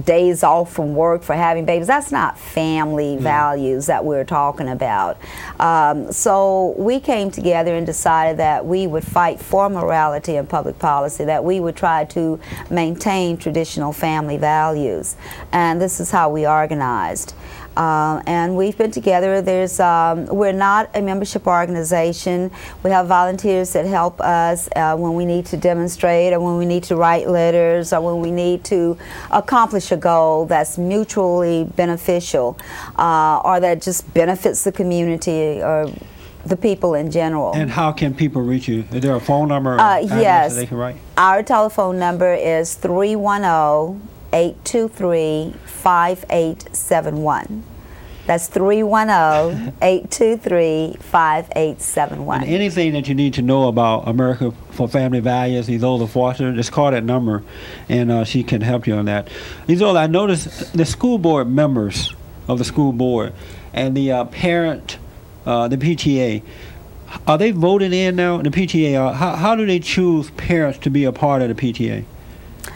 days off from work for having babies. That's not family values that we're talking about. Um, so we came together and decided that we would fight for morality and public policy, that we would try to maintain traditional family values. And this is how we organized. Uh, and we've been together. There's um, we're not a membership organization. We have volunteers that help us uh, when we need to demonstrate, or when we need to write letters, or when we need to accomplish a goal that's mutually beneficial, uh, or that just benefits the community or the people in general. And how can people reach you? Is there a phone number Uh, yes. they can write? Our telephone number is 310 823 5871. That's 310 823 5871. And anything that you need to know about America for Family Values, Ezola Foster, just call that number and uh, she can help you on that. Ezola, I noticed the school board members of the school board and the uh, parent, uh, the PTA, are they voted in now? The PTA, how, how do they choose parents to be a part of the PTA?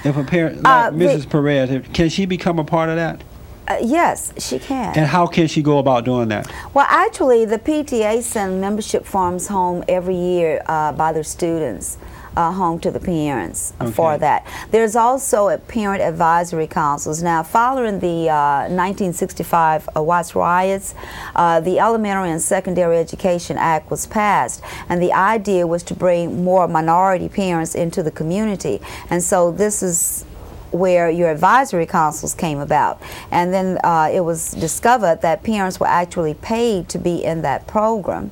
If a parent, like Uh, Mrs. Perez, if, can she become a part of that? Uh, yes, she can. And how can she go about doing that? Well, actually, the PTA send membership forms home every year uh, by their students. Uh, home to the parents uh, for that. There's also a parent advisory councils. Now, following the uh, 1965 uh, Watts riots, uh, the Elementary and Secondary Education Act was passed, and the idea was to bring more minority parents into the community. And so this is where your advisory councils came about. And then uh, it was discovered that parents were actually paid to be in that program.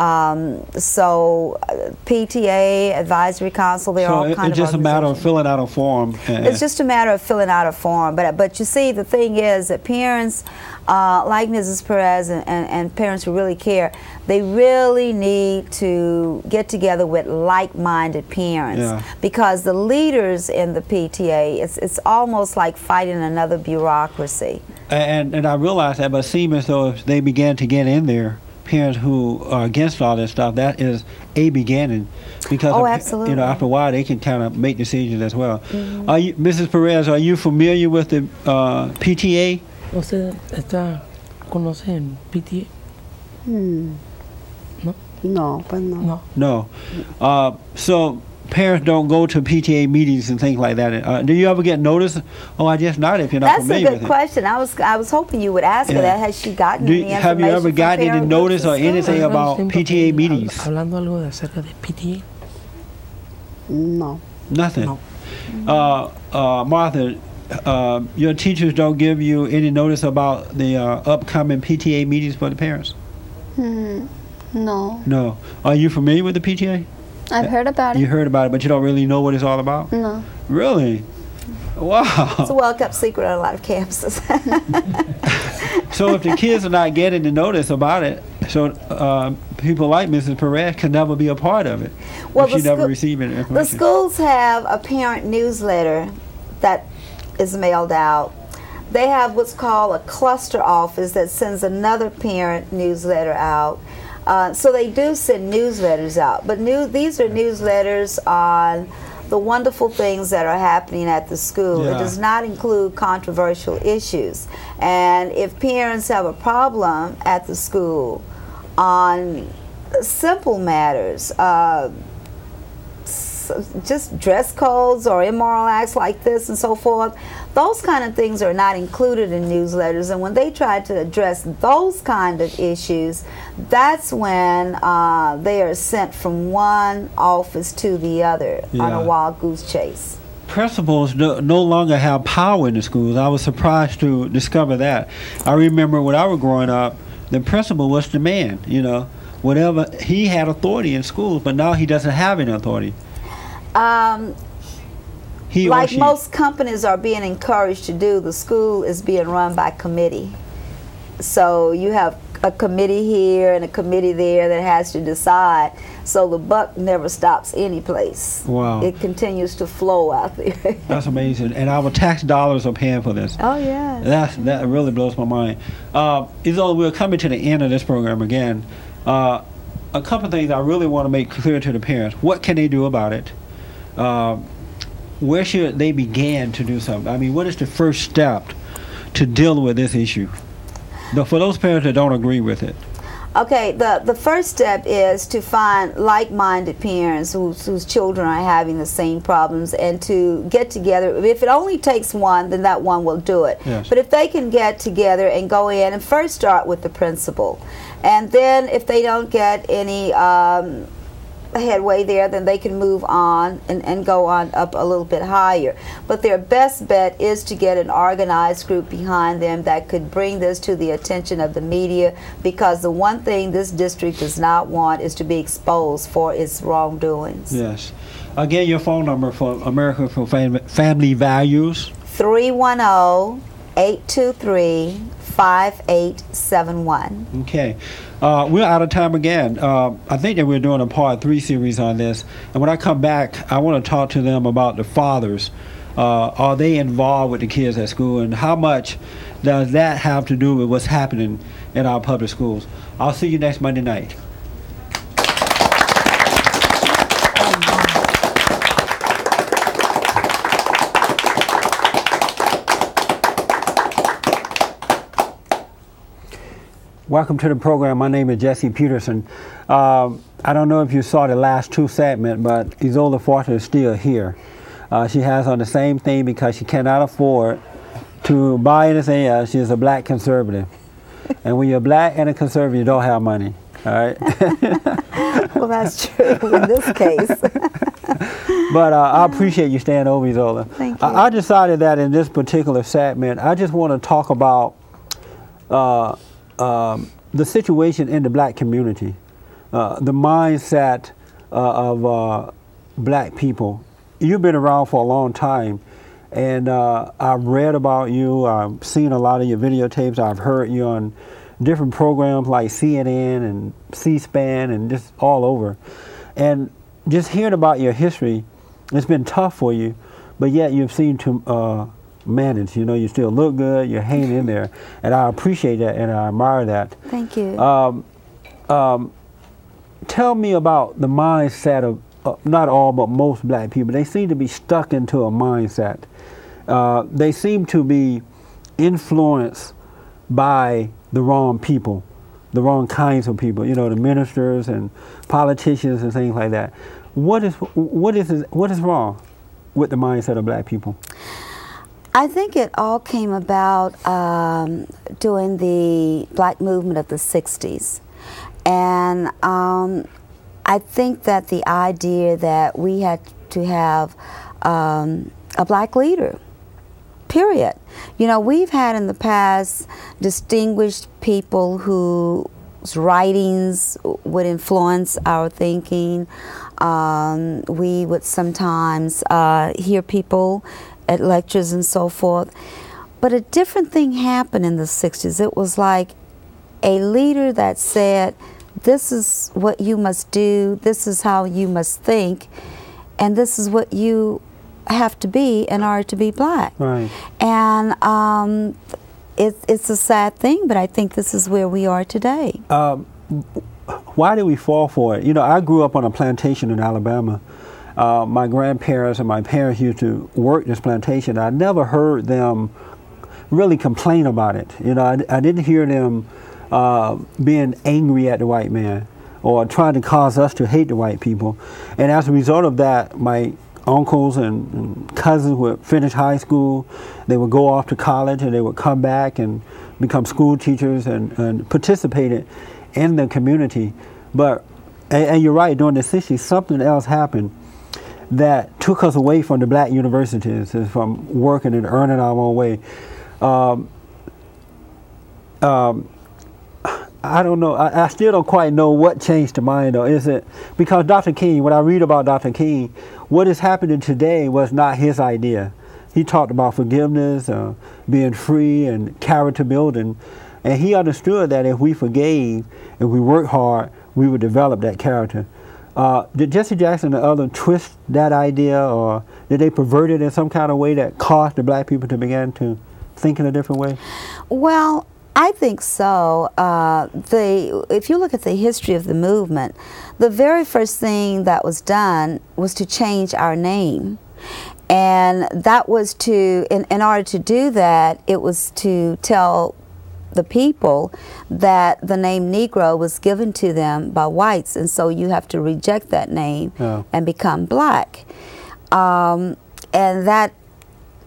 Um, so uh, PTA, advisory council, they're so all it- kind it's of just a matter of filling out a form. It's just a matter of filling out a form. But but you see, the thing is that parents, uh, like Mrs. Perez and, and, and parents who really care, they really need to get together with like-minded parents Yeah. because the leaders in the PTA, it's it's almost like fighting another bureaucracy. And and I realize that, but it seems as though if they began to get in there, parents who are against all this stuff, that is a beginning. Because Oh, of- absolutely. you know, after a while, they can kind of make decisions as well. Are you, Mrs. Perez, are you familiar with the uh, PTA? ¿Usted está, conoce en PTA? Hmm. No. No, pues no. No. No. Uh, so parents don't go to PTA meetings and things like that. Uh, do you ever get notice? Oh, I just not if you're not That's a good with question. I was I was hoping you would ask her that. Has she gotten. Do, any information have you ever gotten any notice or anything about PTA meetings? Hablando algo acerca de PTA. No. Nothing. No. Uh, uh, Martha, uh, your teachers don't give you any notice about the uh, upcoming PTA meetings for the parents? Hmm. No. No. Are you familiar with the PTA? I've heard about it. You heard about it, but you don't really know what it's all about? No. Really? Wow. It's a well kept secret on a lot of campuses. So if the kids are not getting the notice about it, so uh, people like Mrs. Perez can never be a part of it. Well, if she the never schoo- received any The schools have a parent newsletter that is mailed out. They have what's called a cluster office that sends another parent newsletter out. Uh, so they do send newsletters out, but new, these are newsletters on the wonderful things that are happening at the school. It does not include controversial issues. And if parents have a problem at the school on simple matters, uh, just dress codes or immoral acts like this and so forth, those kind of things are not included in newsletters. And when they try to address those kind of issues, that's when uh, they are sent from one office to the other on a wild goose chase. principals no, no longer have power in the schools. I was surprised to discover that. I remember when I was growing up, the principal was the man, you know. Whatever he had authority in schools, but now he doesn't have any authority. Um, He like most companies are being encouraged to do, the school is being run by committee. So you have a committee here and a committee there that has to decide. So the buck never stops any place. Wow. It continues to flow out there. That's amazing. And our tax dollars are paying for this. oh yeah. That's, that really blows my mind. Uh, Ezola, we're coming to the end of this program again. Uh, a couple of things I really want to make clear to the parents. What can they do about it? Uh, where should they begin to do something? I mean, what is the first step to deal with this issue? The, for those parents that don't agree with it. Okay, the, the first step is to find like minded parents whose, whose children are having the same problems and to get together. If it only takes one, then that one will do it. Yes. But if they can get together and go in and first start with the principal, and then if they don't get any um, headway there, then they can move on and, and go on up a little bit higher. But their best bet is to get an organized group behind them that could bring this to the attention of the media because the one thing this district does not want is to be exposed for its wrongdoings. Yes. Again, your phone number for America for Fam- Family Values. 310 823 5871. Okay. Uh, we're out of time again. Uh, I think that we're doing a part three series on this. And when I come back, I want to talk to them about the fathers. Uh, are they involved with the kids at school? And how much does that have to do with what's happening in our public schools? I'll see you next Monday night. Welcome to the program. My name is Jesse Peterson. Um, I don't know if you saw the last two segments, but Ezola Forte is still here. Uh, she has on the same thing because she cannot afford to buy anything else. She's a black conservative. and when you're black and a conservative, you don't have money. All right. well, that's true in this case. but uh, I appreciate you staying over, Ezola. Thank you. I, I decided that in this particular segment, I just want to talk about uh, um, the situation in the black community, uh, the mindset uh, of uh, black people. You've been around for a long time, and uh, I've read about you. I've seen a lot of your videotapes. I've heard you on different programs like CNN and C-SPAN and just all over. And just hearing about your history, it's been tough for you, but yet you've seemed to uh, manage. You know, you still look good. You're hanging in there, and I appreciate that and I admire that. Thank you. Um, um, tell me about the mindset of uh, not all, but most black people. They seem to be stuck into a mindset. Uh, they seem to be influenced by the wrong people, the wrong kinds of people. You know, the ministers and politicians and things like that. What is what is what is wrong with the mindset of black people? I think it all came about um, during the black movement of the 60s. And um, I think that the idea that we had to have um, a black leader, period. You know, we've had in the past distinguished people whose writings would influence our thinking. Um, we would sometimes uh, hear people at lectures and so forth. But a different thing happened in the 60s. It was like a leader that said, This is what you must do, this is how you must think, and this is what you have to be in order to be black. Right. And um, it, it's a sad thing, but I think this is where we are today. Um, why did we fall for it? You know, I grew up on a plantation in Alabama. Uh, my grandparents and my parents used to work this plantation. I never heard them really complain about it. You know, I, I didn't hear them uh, being angry at the white man or trying to cause us to hate the white people. And as a result of that, my uncles and, cousins would finish high school, they would go off to college, and they would come back and become school teachers and, and participated in the community. But, and, and you're right, during the 60s, something else happened that took us away from the black universities and from working and earning our own way. Um, um, I don't know. I, I, still don't quite know what changed the mind, though. Is it because Dr. King? When I read about Dr. King, what is happening today was not his idea. He talked about forgiveness, uh, being free, and character building, and he understood that if we forgave, if we worked hard, we would develop that character. Uh, did Jesse Jackson and others twist that idea, or did they pervert it in some kind of way that caused the black people to begin to think in a different way? Well, I think so. Uh, the, if you look at the history of the movement, the very first thing that was done was to change our name. And that was to, in, in order to do that, it was to tell the people that the name Negro was given to them by whites, and so you have to reject that name oh. and become black. Um, and that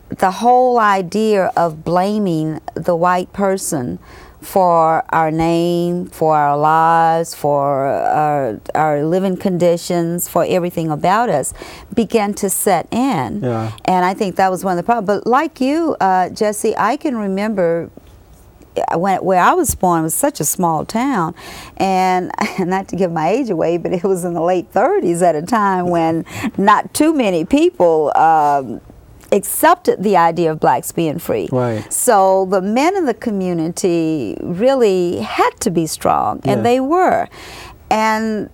the whole idea of blaming the white person for our name, for our lives, for our, our living conditions, for everything about us, began to set in. Yeah. And I think that was one of the problems. But like you, uh, Jesse, I can remember when, where I was born was such a small town, and not to give my age away, but it was in the late 30s at a time when not too many people um, accepted the idea of blacks being free. Right. So the men in the community really had to be strong, and Yeah. they were. And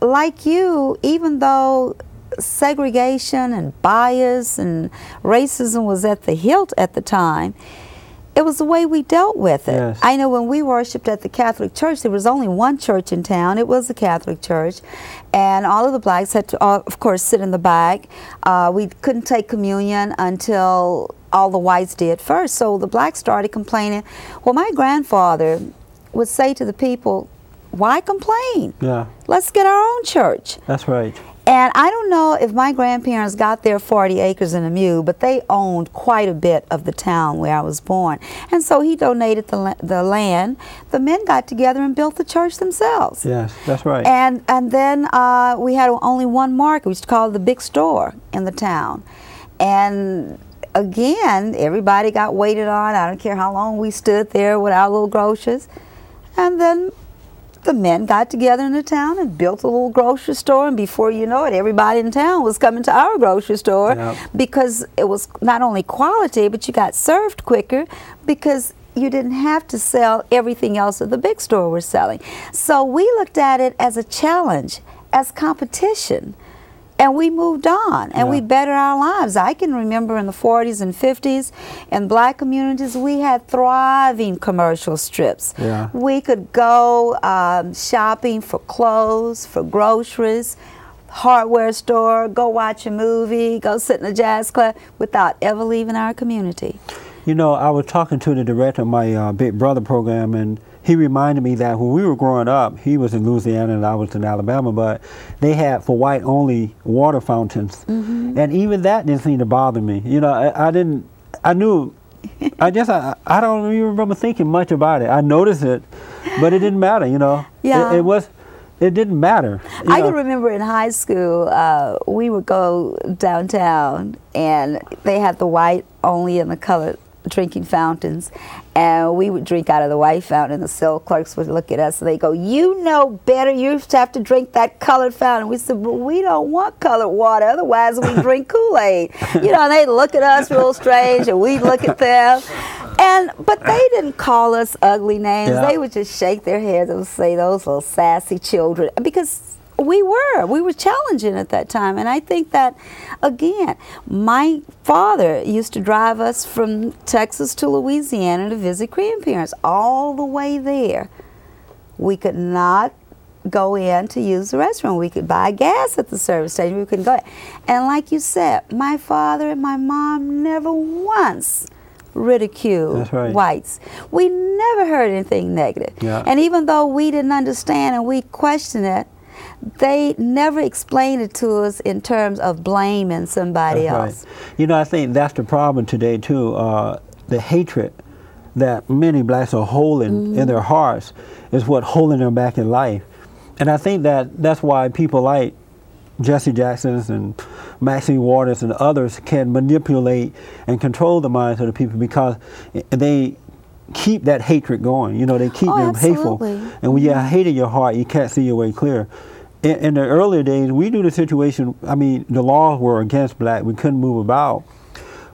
like you, even though segregation and bias and racism was at the hilt at the time, it was the way we dealt with it. Yes. I know when we worshiped at the Catholic Church, there was only one church in town. It was the Catholic Church, and all of the blacks had to, uh, of course, sit in the back. Uh, we couldn't take communion until all the whites did first. So the blacks started complaining. Well, my grandfather would say to the people, why complain? Yeah, Let's get our own church. that's right. And I don't know if my grandparents got their 40 acres in a mew, but they owned quite a bit of the town where I was born. And so he donated the, the land. The men got together and built the church themselves. Yes, that's right. And and then uh, we had only one market. We used to call it the big store in the town. And again, everybody got waited on. I don't care how long we stood there with our little groceries. And then the men got together in the town and built a little grocery store. And before you know it, everybody in town was coming to our grocery store Yep. because it was not only quality, but you got served quicker because you didn't have to sell everything else that the big store was selling. So we looked at it as a challenge, as competition. And we moved on and we Yeah. bettered our lives. I can remember in the 40s and 50s in black communities, we had thriving commercial strips. Yeah. We could go um, shopping for clothes, for groceries, hardware store, go watch a movie, go sit in a jazz club without ever leaving our community. You know, I was talking to the director of my uh, Big Brother program, and he reminded me that when we were growing up, he was in Louisiana and I was in Alabama, but they had for white only water fountains, and even that didn't seem to bother me. You know, I, I didn't. I knew. I guess I, I don't even remember thinking much about it. I noticed it, but it didn't matter. You know, Yeah. it, it was. It didn't matter. I know. can remember in high school, uh, we would go downtown and they had the white only and the colored drinking fountains. And we would drink out of the white fountain. And the sale clerks would look at us and they go, You know better. You have to drink that colored fountain. We said, But we don't want colored water. Otherwise, we drink Kool Aid. You know, and they'd look at us real strange and we'd look at them. And but they didn't call us ugly names. Yeah. They would just shake their heads and say those little sassy children because we were. We were challenging at that time. And i think that again my father used to drive us from texas to louisiana to visit grandparents. All the way there. We could not go in to use the restroom. We could buy gas at the service station. We couldn't go in. and like you said my father and my mom never once ridiculed right. whites. We never heard anything negative. Yeah. and even though we didn't understand and we questioned it, they never explained it to us in terms of blaming somebody That's else. Right. You know, I think that's the problem today too. Uh, the hatred that many blacks are holding in their hearts is what holding them back in life, and I think that that's why people like Jesse Jackson's and Maxine Waters and others can manipulate and control the minds of the people because they keep that hatred going. You know, they keep Oh, them hateful. And when you have hate in your heart, you can't see your way clear. In, in the earlier days, we knew the situation. I mean, the laws were against black. We couldn't move about,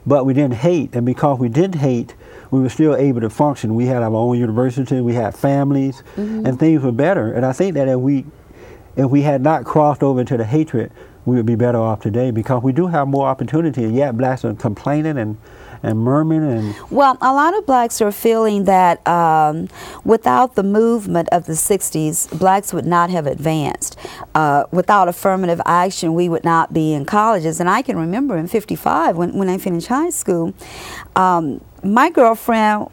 but we didn't hate. And because we didn't hate, we were still able to function. We had our own university. We had families, mm-hmm. and things were better. And I think that if we, if we had not crossed over into the hatred, we would be better off today because we do have more opportunity. And yet, blacks are complaining and and murmuring and Well, a lot of blacks are feeling that um, without the movement of the 60s, blacks would not have advanced. Uh, without affirmative action, we would not be in colleges. And I can remember in 55, when, when I finished high school, um, my girlfriend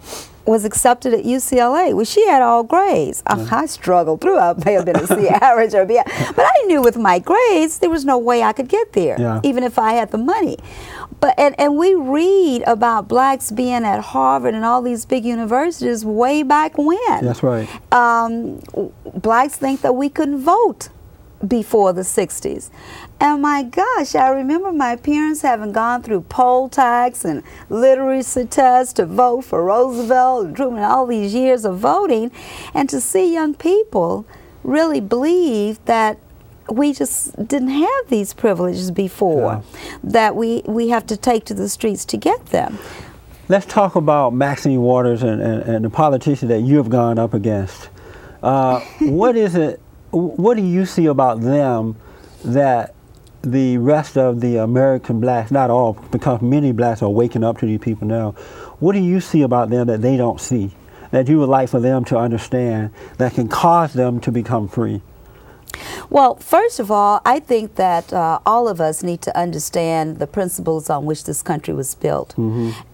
was accepted at UCLA. Well, she had all grades. Uh, I struggled through. I may have been a C average or a B, but I knew with my grades there was no way I could get there, Yeah. even if I had the money. But and, and we read about blacks being at Harvard and all these big universities way back when. that's right. Um, blacks think that we couldn't vote before the 60s. And my gosh, I remember my parents having gone through poll tax and literacy tests to vote for Roosevelt and Truman, all these years of voting, and to see young people really believe that we just didn't have these privileges before, that we, we have to take to the streets to get them. Let's talk about Maxine Waters and, and, and the politicians that you have gone up against. Uh, what is it? What do you see about them that the rest of the American blacks, not all, because many blacks are waking up to these people now. What do you see about them that they don't see? That you would like for them to understand that can cause them to become free? Well, first of all, I think that uh, all of us need to understand the principles on which this country was built.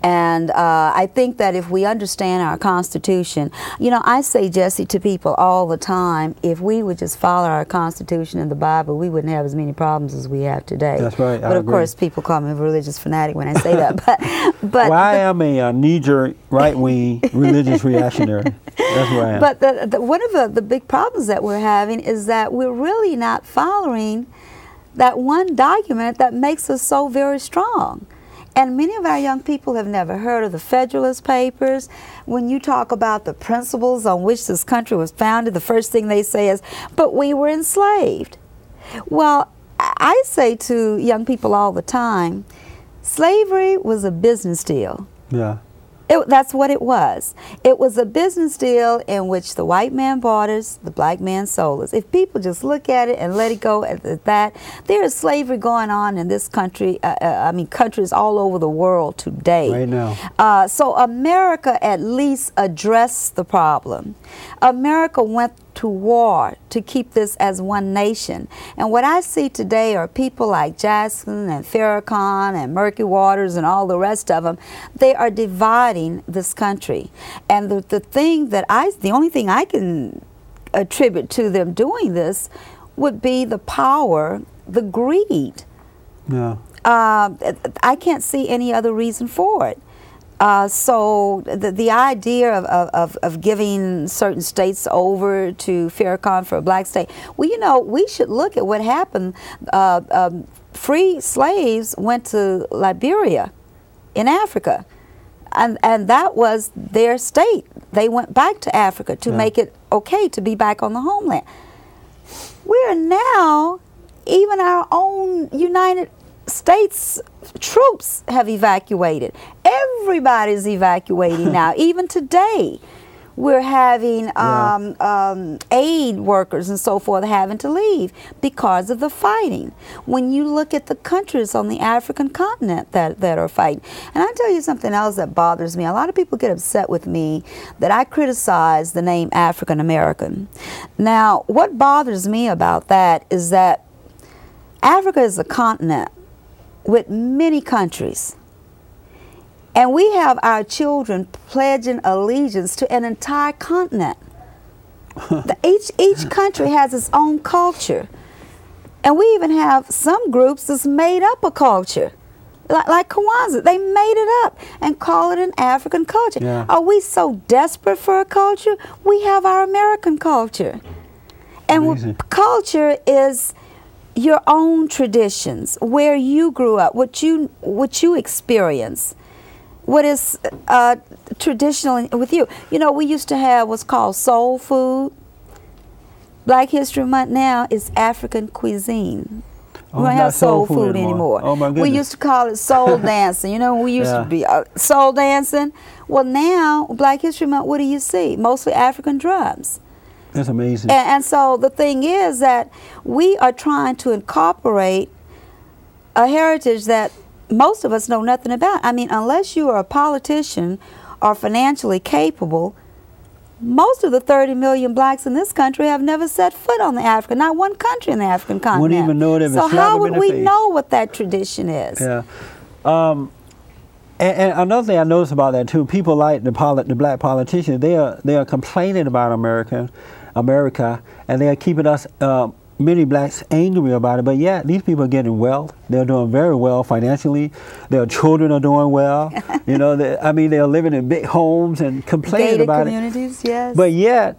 And uh, I think that if we understand our Constitution, you know, I say, Jesse, to people all the time, if we would just follow our Constitution and the Bible, we wouldn't have as many problems as we have today. That's right, I But of agree. course, people call me a religious fanatic when I say that. But, but well, I am a, uh knee-jerk, right-wing religious reactionary. That's where I am. But the, the, one of the, the big problems that we're having is that we're really not following that one document that makes us so very strong. And many of our young people have never heard of the Federalist Papers. When you talk about the principles on which this country was founded, the first thing they say is, but we were enslaved. Well, I I say to young people all the time, slavery was a business deal. yeah. It, that's what it was. It was a business deal in which the white man bought us, the black man sold us. If people just look at it and let it go at that, there is slavery going on in this country. Uh, uh, I mean, countries all over the world today. Right now. Uh, so America at least addressed the problem. America went to war to keep this as one nation. And what I see today are people like Jackson and Farrakhan and Murky Waters and all the rest of them. They are dividing this country. And the, the thing that I, the only thing I can attribute to them doing this would be the power, the greed. Yeah. Uh, I can't see any other reason for it. Uh, so the, the idea of, of, of giving certain states over to Farrakhan for a black state, well, you know, we should look at what happened. Uh, um, free slaves went to Liberia in Africa. And, and that was their state. They went back to Africa to Yeah. make it okay to be back on the homeland. We are now, even our own United States troops have evacuated. Everybody's evacuating now, even today. We're having Yeah. um, um, aid workers and so forth having to leave because of the fighting. When you look at the countries on the African continent that, that are fighting, and I tell you something else that bothers me. A lot of people get upset with me that I criticize the name African American. Now, what bothers me about that is that Africa is a continent with many countries. And we have our children pledging allegiance to an entire continent. The- each, each country has its own culture. And we even have some groups that's made up a culture. Like, like Kwanzaa, they made it up and call it an African culture. Yeah. Are we so desperate for a culture? We have our American culture. And culture is your own traditions, where you grew up, what you what you experience, what is uh, traditional with you. You know, we used to have what's called soul food. Black History Month now is African cuisine. Oh, we don't have soul soul food food anymore. anymore. Oh, my goodness. We used to call it soul dancing. You know, we used Yeah. to be uh, soul dancing. Well, now Black History Month, what do you see? Mostly African drums. That's amazing. And, and so the thing is that we are trying to incorporate a heritage that most of us know nothing about. I mean, unless you are a politician or financially capable, most of the 30 million blacks in this country have never set foot on the African, not one country in the African continent. Wouldn't even know it if So how would we face. know what that tradition is? Yeah. Um, and, and another thing I noticed about that too, people like the the black politicians, they are they are complaining about America, America, and they are keeping us uh, many blacks angry about it. But yeah, these people are getting well. They're doing very well financially. Their children are doing well. you know, they, I mean, they're living in big homes and complaining Gated about it. communities, yes. But yet,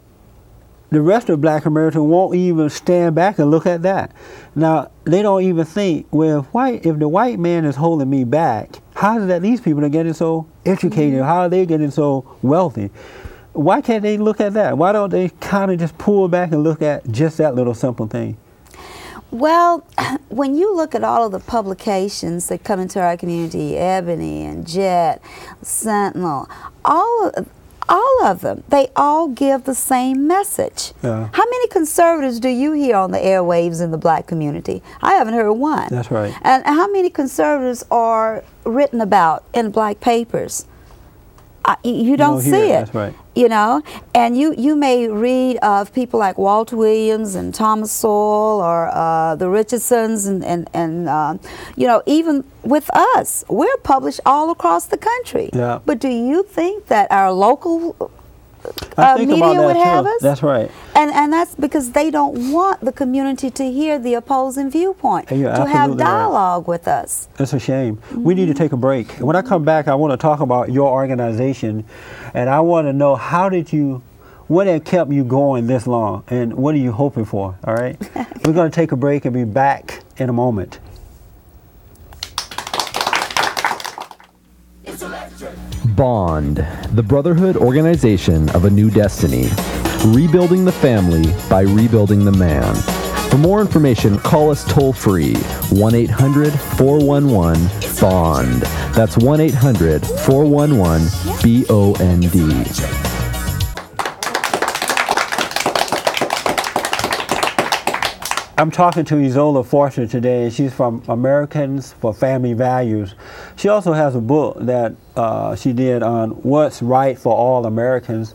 the rest of black America won't even stand back and look at that. Now, they don't even think, well, if, white, if the white man is holding me back, how is that these people are getting so educated? How are they getting so wealthy? Why can't they look at that? Why don't they kind of just pull back and look at just that little simple thing? Well, when you look at all of the publications that come into our community, Ebony and Jet, Sentinel, all of, all of them, they all give the same message. Yeah. How many conservatives do you hear on the airwaves in the black community? I haven't heard one. That's right. And how many conservatives are written about in black papers? You don't see it, right. you know and you you may read of people like walter williams and thomas sowell or uh, the richardsons and and, and uh, you know even with us we're published all across the country Yeah. but do you think that our local uh, media would have too. us That's right. and and that's because they don't want the community to hear the opposing viewpoint You're to have absolutely right. dialogue with us It's a shame. We need to take a break. When I come back, I want to talk about your organization, and I want to know how did you, what had kept you going this long, and what are you hoping for? All right, we're going to take a break and be back in a moment. Bond, the brotherhood organization of a new destiny. Rebuilding the family by rebuilding the man. For more information, call us toll free 1 800 411 BOND. That's 1 800 411 B O N D. I'm talking to Ezola Foster today, and she's from Americans for Family Values. She also has a book that uh, she did on what's right for all Americans.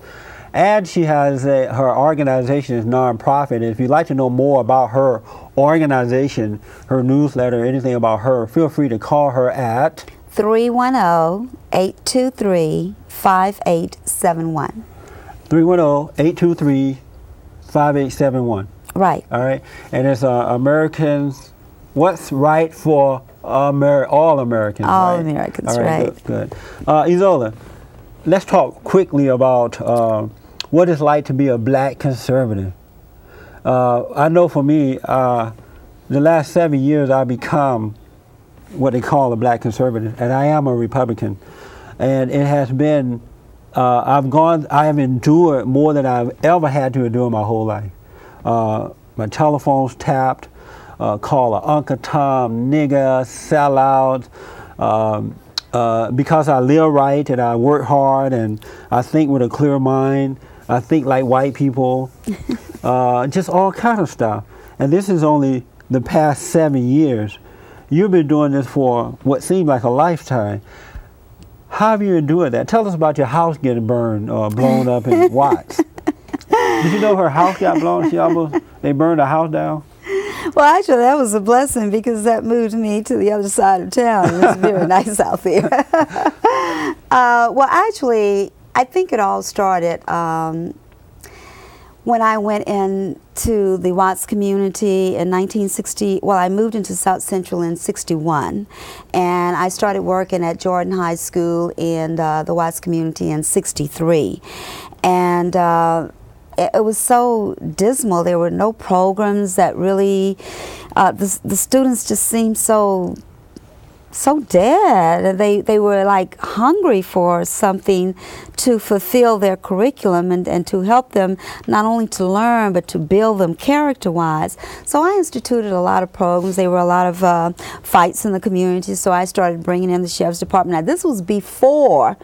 And she has a, her organization is nonprofit. If you'd like to know more about her organization, her newsletter, anything about her, feel free to call her at 310-823-5871 310 823 5871. Right All right, and it's uh, Americans. What's right for Amer- all Americans? All right? Americans, All right. Good. good. Uh, Ezola, let's talk quickly about uh, what it's like to be a black conservative. Uh, I know for me, uh, the last seven years I've become what they call a black conservative, and I am a Republican, and it has been. Uh, I've gone. I have endured more than I've ever had to endure my whole life. Uh, my telephone's tapped. Uh, call a Uncle Tom nigger, sellout. Um, uh, because I live right and I work hard and I think with a clear mind. I think like white people. uh, just all kind of stuff. And this is only the past seven years. You've been doing this for what seemed like a lifetime. How have you endured that? Tell us about your house getting burned or blown up in Watts. Did you know her house got blown? She almost they burned her house down. Well, actually, that was a blessing because that moved me to the other side of town. It was very nice out there. uh, well, actually, I think it all started um, when I went into the Watts community in 1960. Well, I moved into South Central in 61, and I started working at Jordan High School in uh, the Watts community in 63. And uh, it, was so dismal. There were no programs that really, uh, the, the students just seemed so so dead. They they were like hungry for something to fulfill their curriculum and, and to help them not only to learn but to build them character wise. So I instituted a lot of programs. There were a lot of uh, fights in the community. So I started bringing in the sheriff's department. Now this was before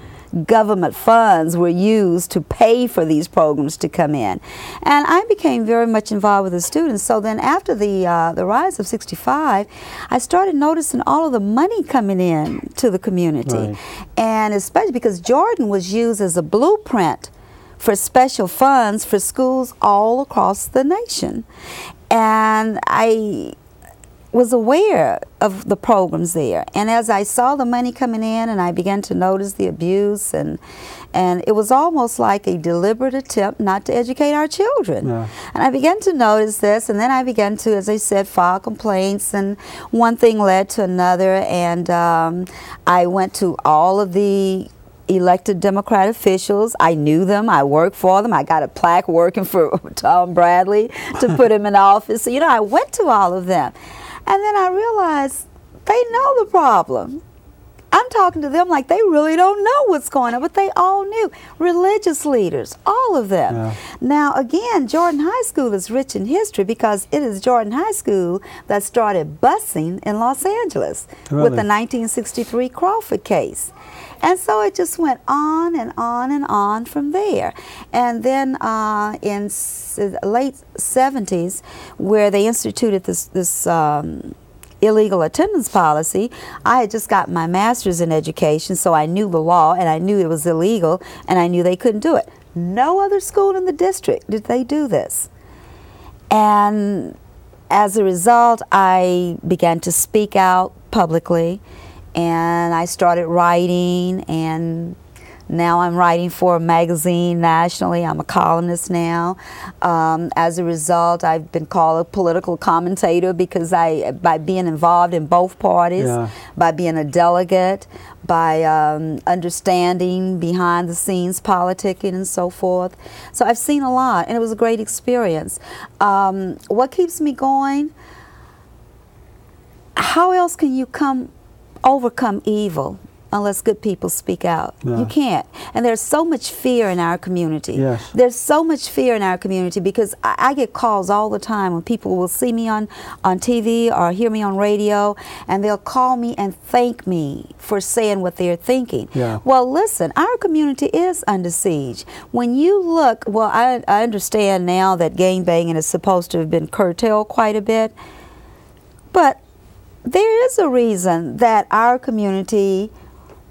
government funds were used to pay for these programs to come in. And I became very much involved with the students. So then after the, uh, the rise of 65, I started noticing all of the money coming in to the community. Right. And especially because Jordan was used as a blueprint for special funds for schools all across the nation. And I was aware of the programs there. And as I saw the money coming in and I began to notice the abuse and and it was almost like a deliberate attempt not to educate our children. Yeah. And I began to notice this and then I began to, as I said, file complaints and one thing led to another and um, I went to all of the elected Democrat officials. I knew them. I worked for them. I got a plaque working for Tom Bradley to put him in office. So, you know, I went to all of them. And then I realized they know the problem. I'm talking to them like they really don't know what's going on, but they all knew. Religious leaders, all of them. Yeah. Now, again, Jordan High School is rich in history because it is Jordan High School that started busing in Los Angeles with the 1963 Crawford case. And so it just went on and on and on from there. And then uh, in late 70s, where they instituted this, this um, illegal attendance policy, I had just got my master's in education, so I knew the law and I knew it was illegal and I knew they couldn't do it. No other school in the district did they do this. And as a result, I began to speak out publicly and I started writing and now I'm writing for a magazine nationally. I'm a columnist now. Um, as a result, I've been called a political commentator because I, by being involved in both parties, Yeah. by being a delegate, by um, understanding behind the scenes politicking and so forth. So I've seen a lot, and it was a great experience. Um, what keeps me going? How else can you come overcome evil unless good people speak out? Yeah. You can't. And there's so much fear in our community. Yes. There's so much fear in our community because I, I get calls all the time when people will see me on, on TV or hear me on radio and they'll call me and thank me for saying what they're thinking. Yeah. Well, listen, our community is under siege. When you look, well, I, I understand now that gang banging is supposed to have been curtailed quite a bit, but there is a reason that our community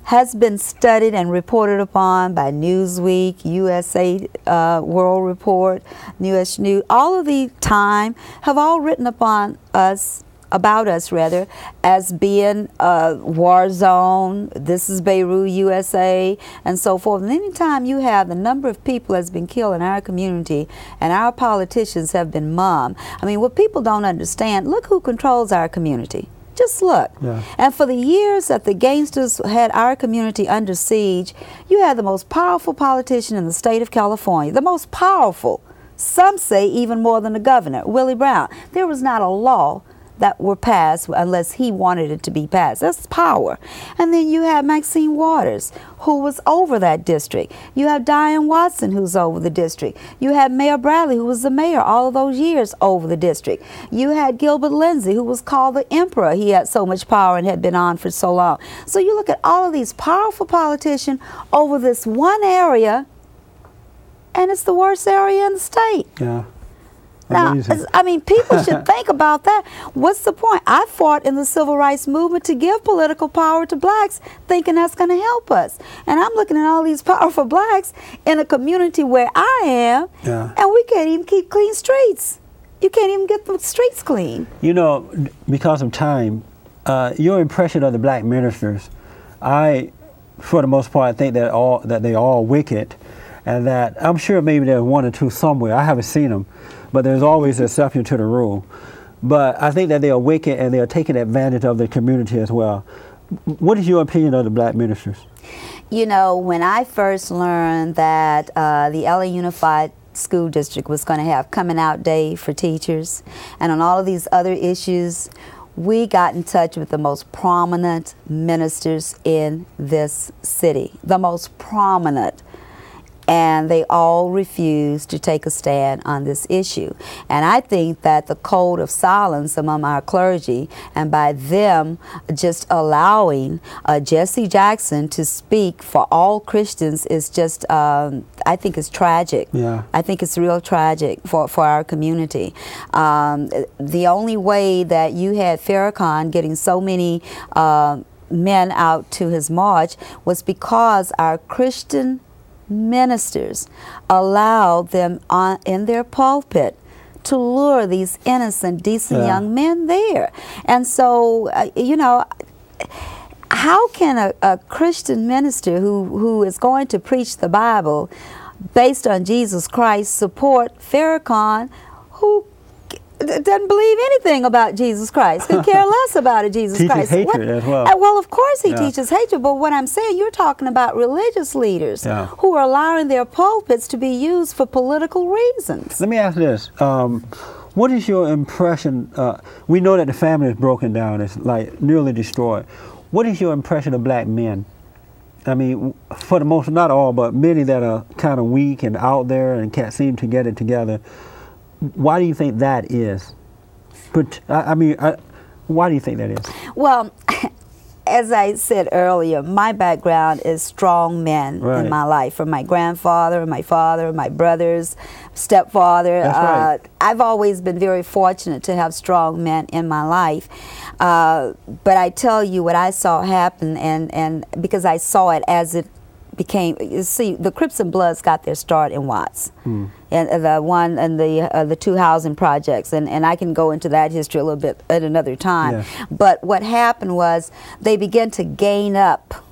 has been studied and reported upon by Newsweek, USA uh, World Report, US News. All of the time have all written upon us, about us rather, as being a war zone. This is Beirut, USA, and so forth. And anytime you have the number of people that's been killed in our community, and our politicians have been mum. I mean, what people don't understand. Look who controls our community. Just look. Yeah. And for the years that the gangsters had our community under siege, you had the most powerful politician in the state of California, the most powerful. Some say even more than the governor, Willie Brown. There was not a law that were passed unless he wanted it to be passed. That's power. And then you have Maxine Waters, who was over that district. You have Diane Watson, who's over the district. You had Mayor Bradley, who was the mayor all of those years over the district. You had Gilbert Lindsay, who was called the emperor. He had so much power and had been on for so long. So you look at all of these powerful politicians over this one area, and it's the worst area in the state. Yeah. Now, I mean, people should think about that. What's the point? I fought in the civil rights movement to give political power to blacks, thinking that's going to help us. And I'm looking at all these powerful blacks in a community where I am, Yeah. and we can't even keep clean streets. You can't even get the streets clean. You know, because of time, uh, your impression of the black ministers, I, for the most part, think that all that they all wicked, and that I'm sure maybe there's one or two somewhere. I haven't seen them, but there's always an exception to the rule. But I think that they are wicked and they are taking advantage of the community as well. What is your opinion of the black ministers? You know, when I first learned that uh, the LA Unified School District was going to have coming out day for teachers and on all of these other issues, we got in touch with the most prominent ministers in this city, the most prominent and they all refused to take a stand on this issue. And I think that the code of silence among our clergy, and by them just allowing uh, Jesse Jackson to speak for all Christians, is just, um, I think, is tragic. Yeah. I think it's real tragic for, for our community. Um, the only way that you had Farrakhan getting so many uh, men out to his march was because our Christian ministers allow them on, in their pulpit to lure these innocent, decent Yeah. young men there. And so, uh, you know, how can a, a Christian minister who, who is going to preach the Bible based on Jesus Christ support Farrakhan who doesn't believe anything about Jesus Christ, could care less about it, Jesus Teaches Christ. hatred as well. Uh, well, of course he Yeah. teaches hatred, but what I'm saying, you're talking about religious leaders Yeah. who are allowing their pulpits to be used for political reasons. Let me ask this. Um, what is your impression? Uh, we know that the family is broken down, it's like nearly destroyed. What is your impression of black men? I mean, for the most, not all, but many that are kind of weak and out there and can't seem to get it together. Why do you think that is? But I, I mean, I, why do you think that is? Well, as I said earlier, my background is strong men Right. in my life, from my grandfather, my father, my brothers, stepfather. That's right. Uh, I've always been very fortunate to have strong men in my life. Uh, but I tell you what I saw happen, and, and because I saw it as it became. You see, the Crips and Bloods got their start in Watts, and uh, the one and the uh, the two housing projects, and and I can go into that history a little bit at another time. Yeah. But what happened was they began to gain up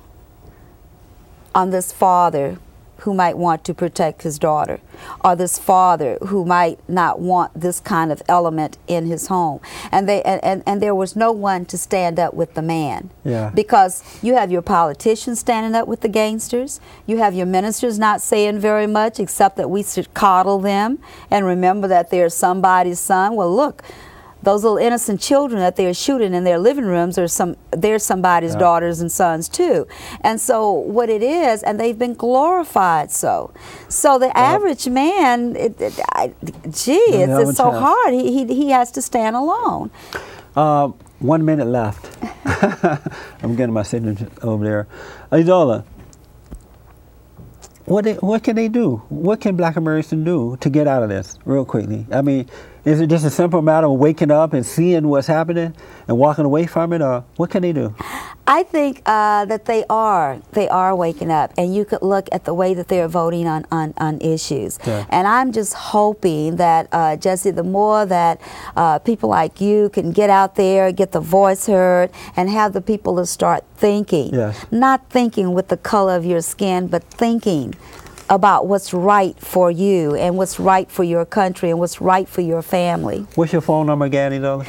on this father who might want to protect his daughter, or this father who might not want this kind of element in his home. And they and, and, and there was no one to stand up with the man. Yeah. Because you have your politicians standing up with the gangsters, you have your ministers not saying very much except that we should coddle them and remember that they're somebody's son. Well look, those little innocent children that they're shooting in their living rooms are some they're somebody's Yeah. daughters and sons too and so what it is and they've been glorified so so the average man it, it, I, gee it's, it's so hard he, he, he has to stand alone Uh, one minute left. I'm getting my signature over there. Ezola, what they, what can they do? What can Black Americans do to get out of this, real quickly? I mean, is it just a simple matter of waking up and seeing what's happening and walking away from it, or what can they do? I think uh, that they are they are waking up, and you could look at the way that they're voting on on, on issues. Yeah. And I'm just hoping that uh, Jesse, the more that uh, people like you can get out there, get the voice heard, and have the people to start thinking, Yes. not thinking with the color of your skin, but thinking about what's right for you and what's right for your country and what's right for your family. What's your phone number again, Ezola?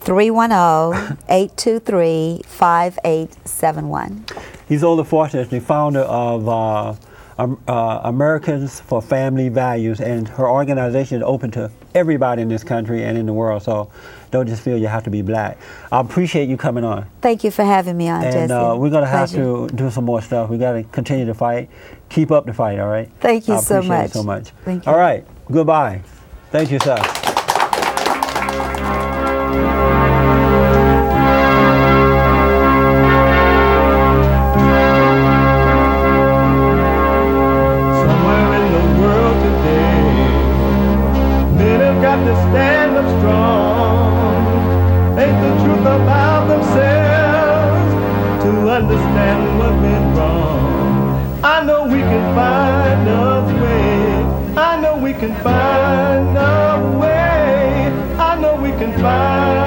310-823-5871. Ezola Foster is the founder of uh, um, uh, Americans for Family Values, and her organization is open to everybody in this country and in the world. So don't just feel you have to be black. I appreciate you coming on. Thank you for having me on, and Jesse. uh, we're gonna have Pleasure. to do some more stuff. We gotta continue to fight. Keep up the fight. All right. Thank you so much. so much. Thank you. All right. Goodbye. Thank you, sir. Can find a way. I know we can find